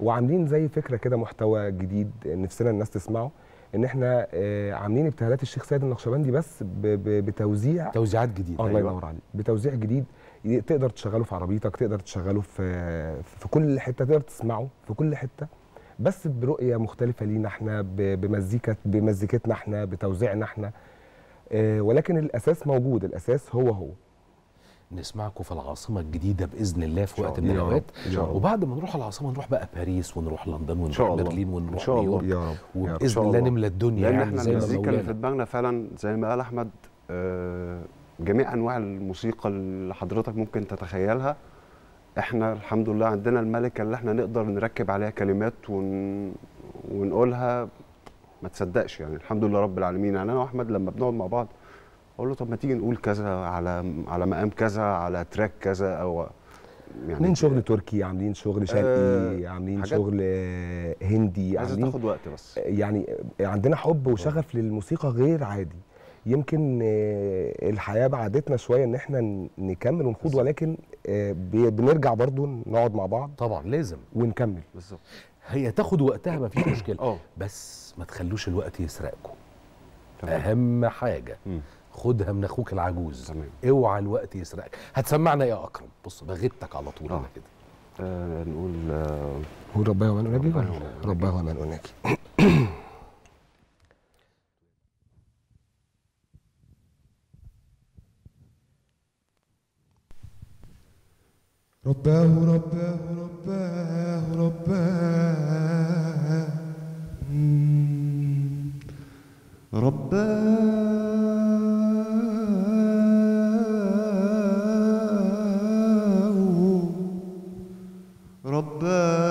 [SPEAKER 27] وعاملين زي فكرة كده محتوى جديد نفسنا الناس تسمعه. ان إحنا آه، عاملين ابتهالات الشيخ سيد النقشبندي بس بتوزيع
[SPEAKER 1] توزيعات جديدة.
[SPEAKER 27] الله
[SPEAKER 15] أيوة.
[SPEAKER 27] ينور عليك. بتوزيع جديد تقدر تشغله في عربيتك تقدر تشغله في في كل حتة تقدر تسمعه في كل حتة بس برؤية مختلفة لينا إحنا بمزيكة بمزيكتنا إحنا بتوزيعنا إحنا آه، ولكن الأساس موجود الأساس هو هو.
[SPEAKER 1] نسمعكم في العاصمة الجديدة بإذن الله في وقت. من
[SPEAKER 27] الله.
[SPEAKER 1] وبعد ما نروح العاصمة نروح بقى باريس ونروح لندن ونروح. برلين ونروح. نيويورك
[SPEAKER 15] شاء
[SPEAKER 1] الله. نملى الدنيا
[SPEAKER 15] لأن
[SPEAKER 1] يعني
[SPEAKER 15] إحنا
[SPEAKER 1] زي
[SPEAKER 15] المزيكا اللي في دماغنا فعلا زي ما قال أحمد آه، جميع أنواع الموسيقى اللي حضرتك ممكن تتخيلها إحنا الحمد لله عندنا الملكة اللي إحنا نقدر نركب عليها كلمات ون... ونقولها ما تصدقش يعني الحمد لله رب العالمين يعني أنا وأحمد لما بنقعد مع بعض أقول له طب ما تيجي نقول كذا على على مقام كذا على تراك كذا أو
[SPEAKER 27] عاملين شغل تركي؟ عاملين شغل شرقي
[SPEAKER 15] آه،
[SPEAKER 27] عاملين شغل آه، هندي عاملين
[SPEAKER 15] تاخد وقت بس.
[SPEAKER 27] يعني عندنا حب وشغف للموسيقى غير عادي. يمكن آه، الحياة بعدتنا شوية إن إحنا نكمل ونخوض ولكن آه، بنرجع برضو نقعد مع بعض
[SPEAKER 1] طبعا لازم.
[SPEAKER 27] ونكمل.
[SPEAKER 15] بالظبط.
[SPEAKER 1] هي تاخد وقتها ما فيش مشكلة.
[SPEAKER 15] آه.
[SPEAKER 1] بس ما تخلوش الوقت يسرقكم. أهم حاجة. خدها من أخوك العجوز. أوعى الوقت يسرقك. هتسمعنا يا أكرم. بص بغتك على طول أنا كده.
[SPEAKER 15] آه نقول آه.
[SPEAKER 27] هو رباه ومن ولا؟ رباه ومن أناجي
[SPEAKER 28] رباه رباه رباه رباه. رباه. رباه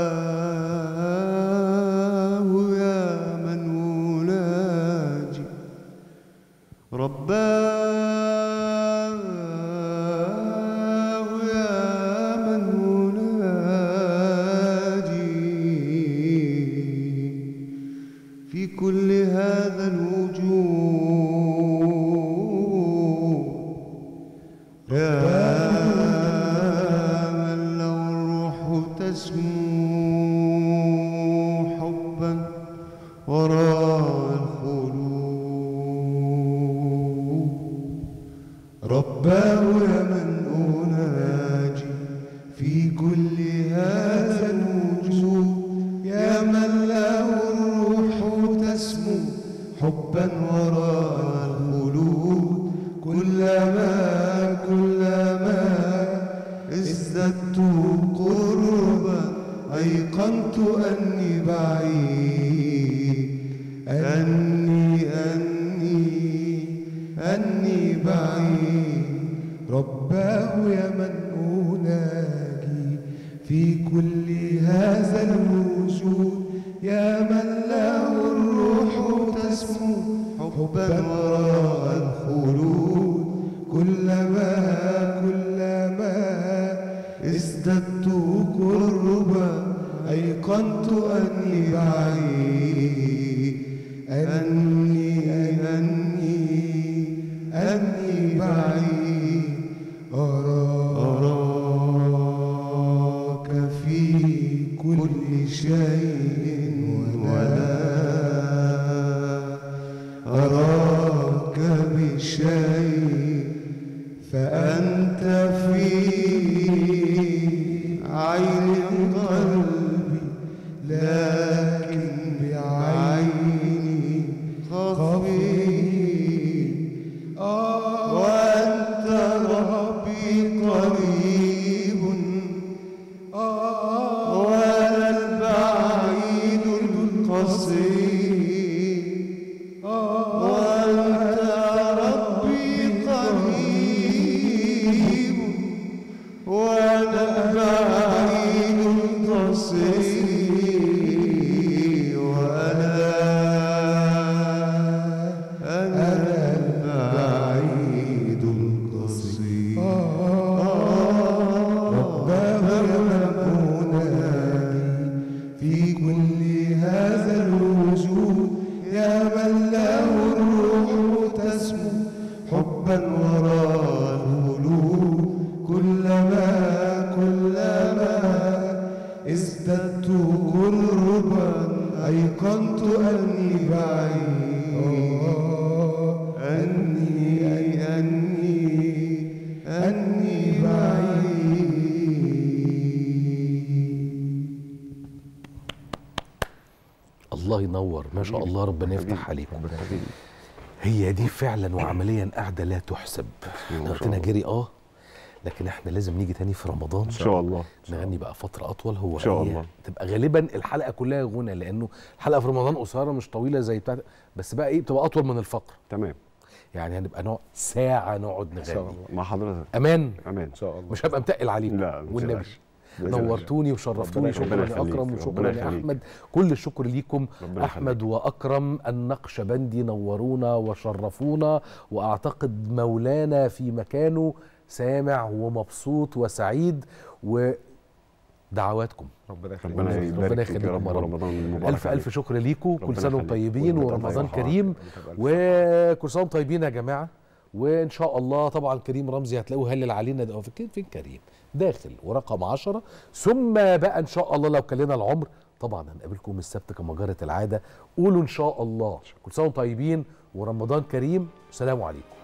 [SPEAKER 1] ما شاء الله ربنا يفتح عليكم هي دي فعلا وعمليا قاعدة لا تحسب. إحنا وقتنا جري آه لكن إحنا لازم نيجي تاني في رمضان. إن
[SPEAKER 15] شاء الله.
[SPEAKER 1] نغني بقى فترة أطول. هو
[SPEAKER 15] إن شاء الله.
[SPEAKER 1] تبقى غالبا الحلقة كلها غنى لأنه الحلقة في رمضان قصيرة مش طويلة زي بتاعت بس بقى إيه بتبقى أطول من الفقرة.
[SPEAKER 15] تمام.
[SPEAKER 1] يعني هنبقى نقعد ساعة نقعد نغني.
[SPEAKER 15] ان شاء الله. مع حضرتك.
[SPEAKER 1] أمان.
[SPEAKER 15] أمان. ان شاء الله
[SPEAKER 1] مش هبقى متقل عليكم
[SPEAKER 15] لا
[SPEAKER 1] والنبي. نورتوني وشرفتوني. شكرا
[SPEAKER 15] يخليك.
[SPEAKER 1] يا اكرم
[SPEAKER 15] ربنا
[SPEAKER 1] وشكرا يا
[SPEAKER 15] يخليك.
[SPEAKER 1] احمد كل الشكر ليكم أحمد وأكرم. النقشبندي نورونا وشرفونا وأعتقد مولانا في مكانه سامع ومبسوط وسعيد ودعواتكم.
[SPEAKER 27] ربنا يخليك.
[SPEAKER 15] ربنا يبارك
[SPEAKER 1] ربنا يخليكم يا رب
[SPEAKER 15] رمضان مبارك ألف.
[SPEAKER 1] ألف شكر ليكم. كل سنة
[SPEAKER 15] وأنتم.
[SPEAKER 1] طيبين ورمضان. كريم. وكل سنة وأنتم طيبين يا جماعة. وإن شاء الله طبعا كريم رمزي هتلاقوه هلل علينا. ده فين كريم؟ داخل ورقم 10 ثم بقى إن شاء الله لو كان لنا العمر طبعا هنقابلكم السبت كما جرت العادة. قولوا إن شاء الله. كل سنة وأنتم طيبين ورمضان كريم. والسلام عليكم.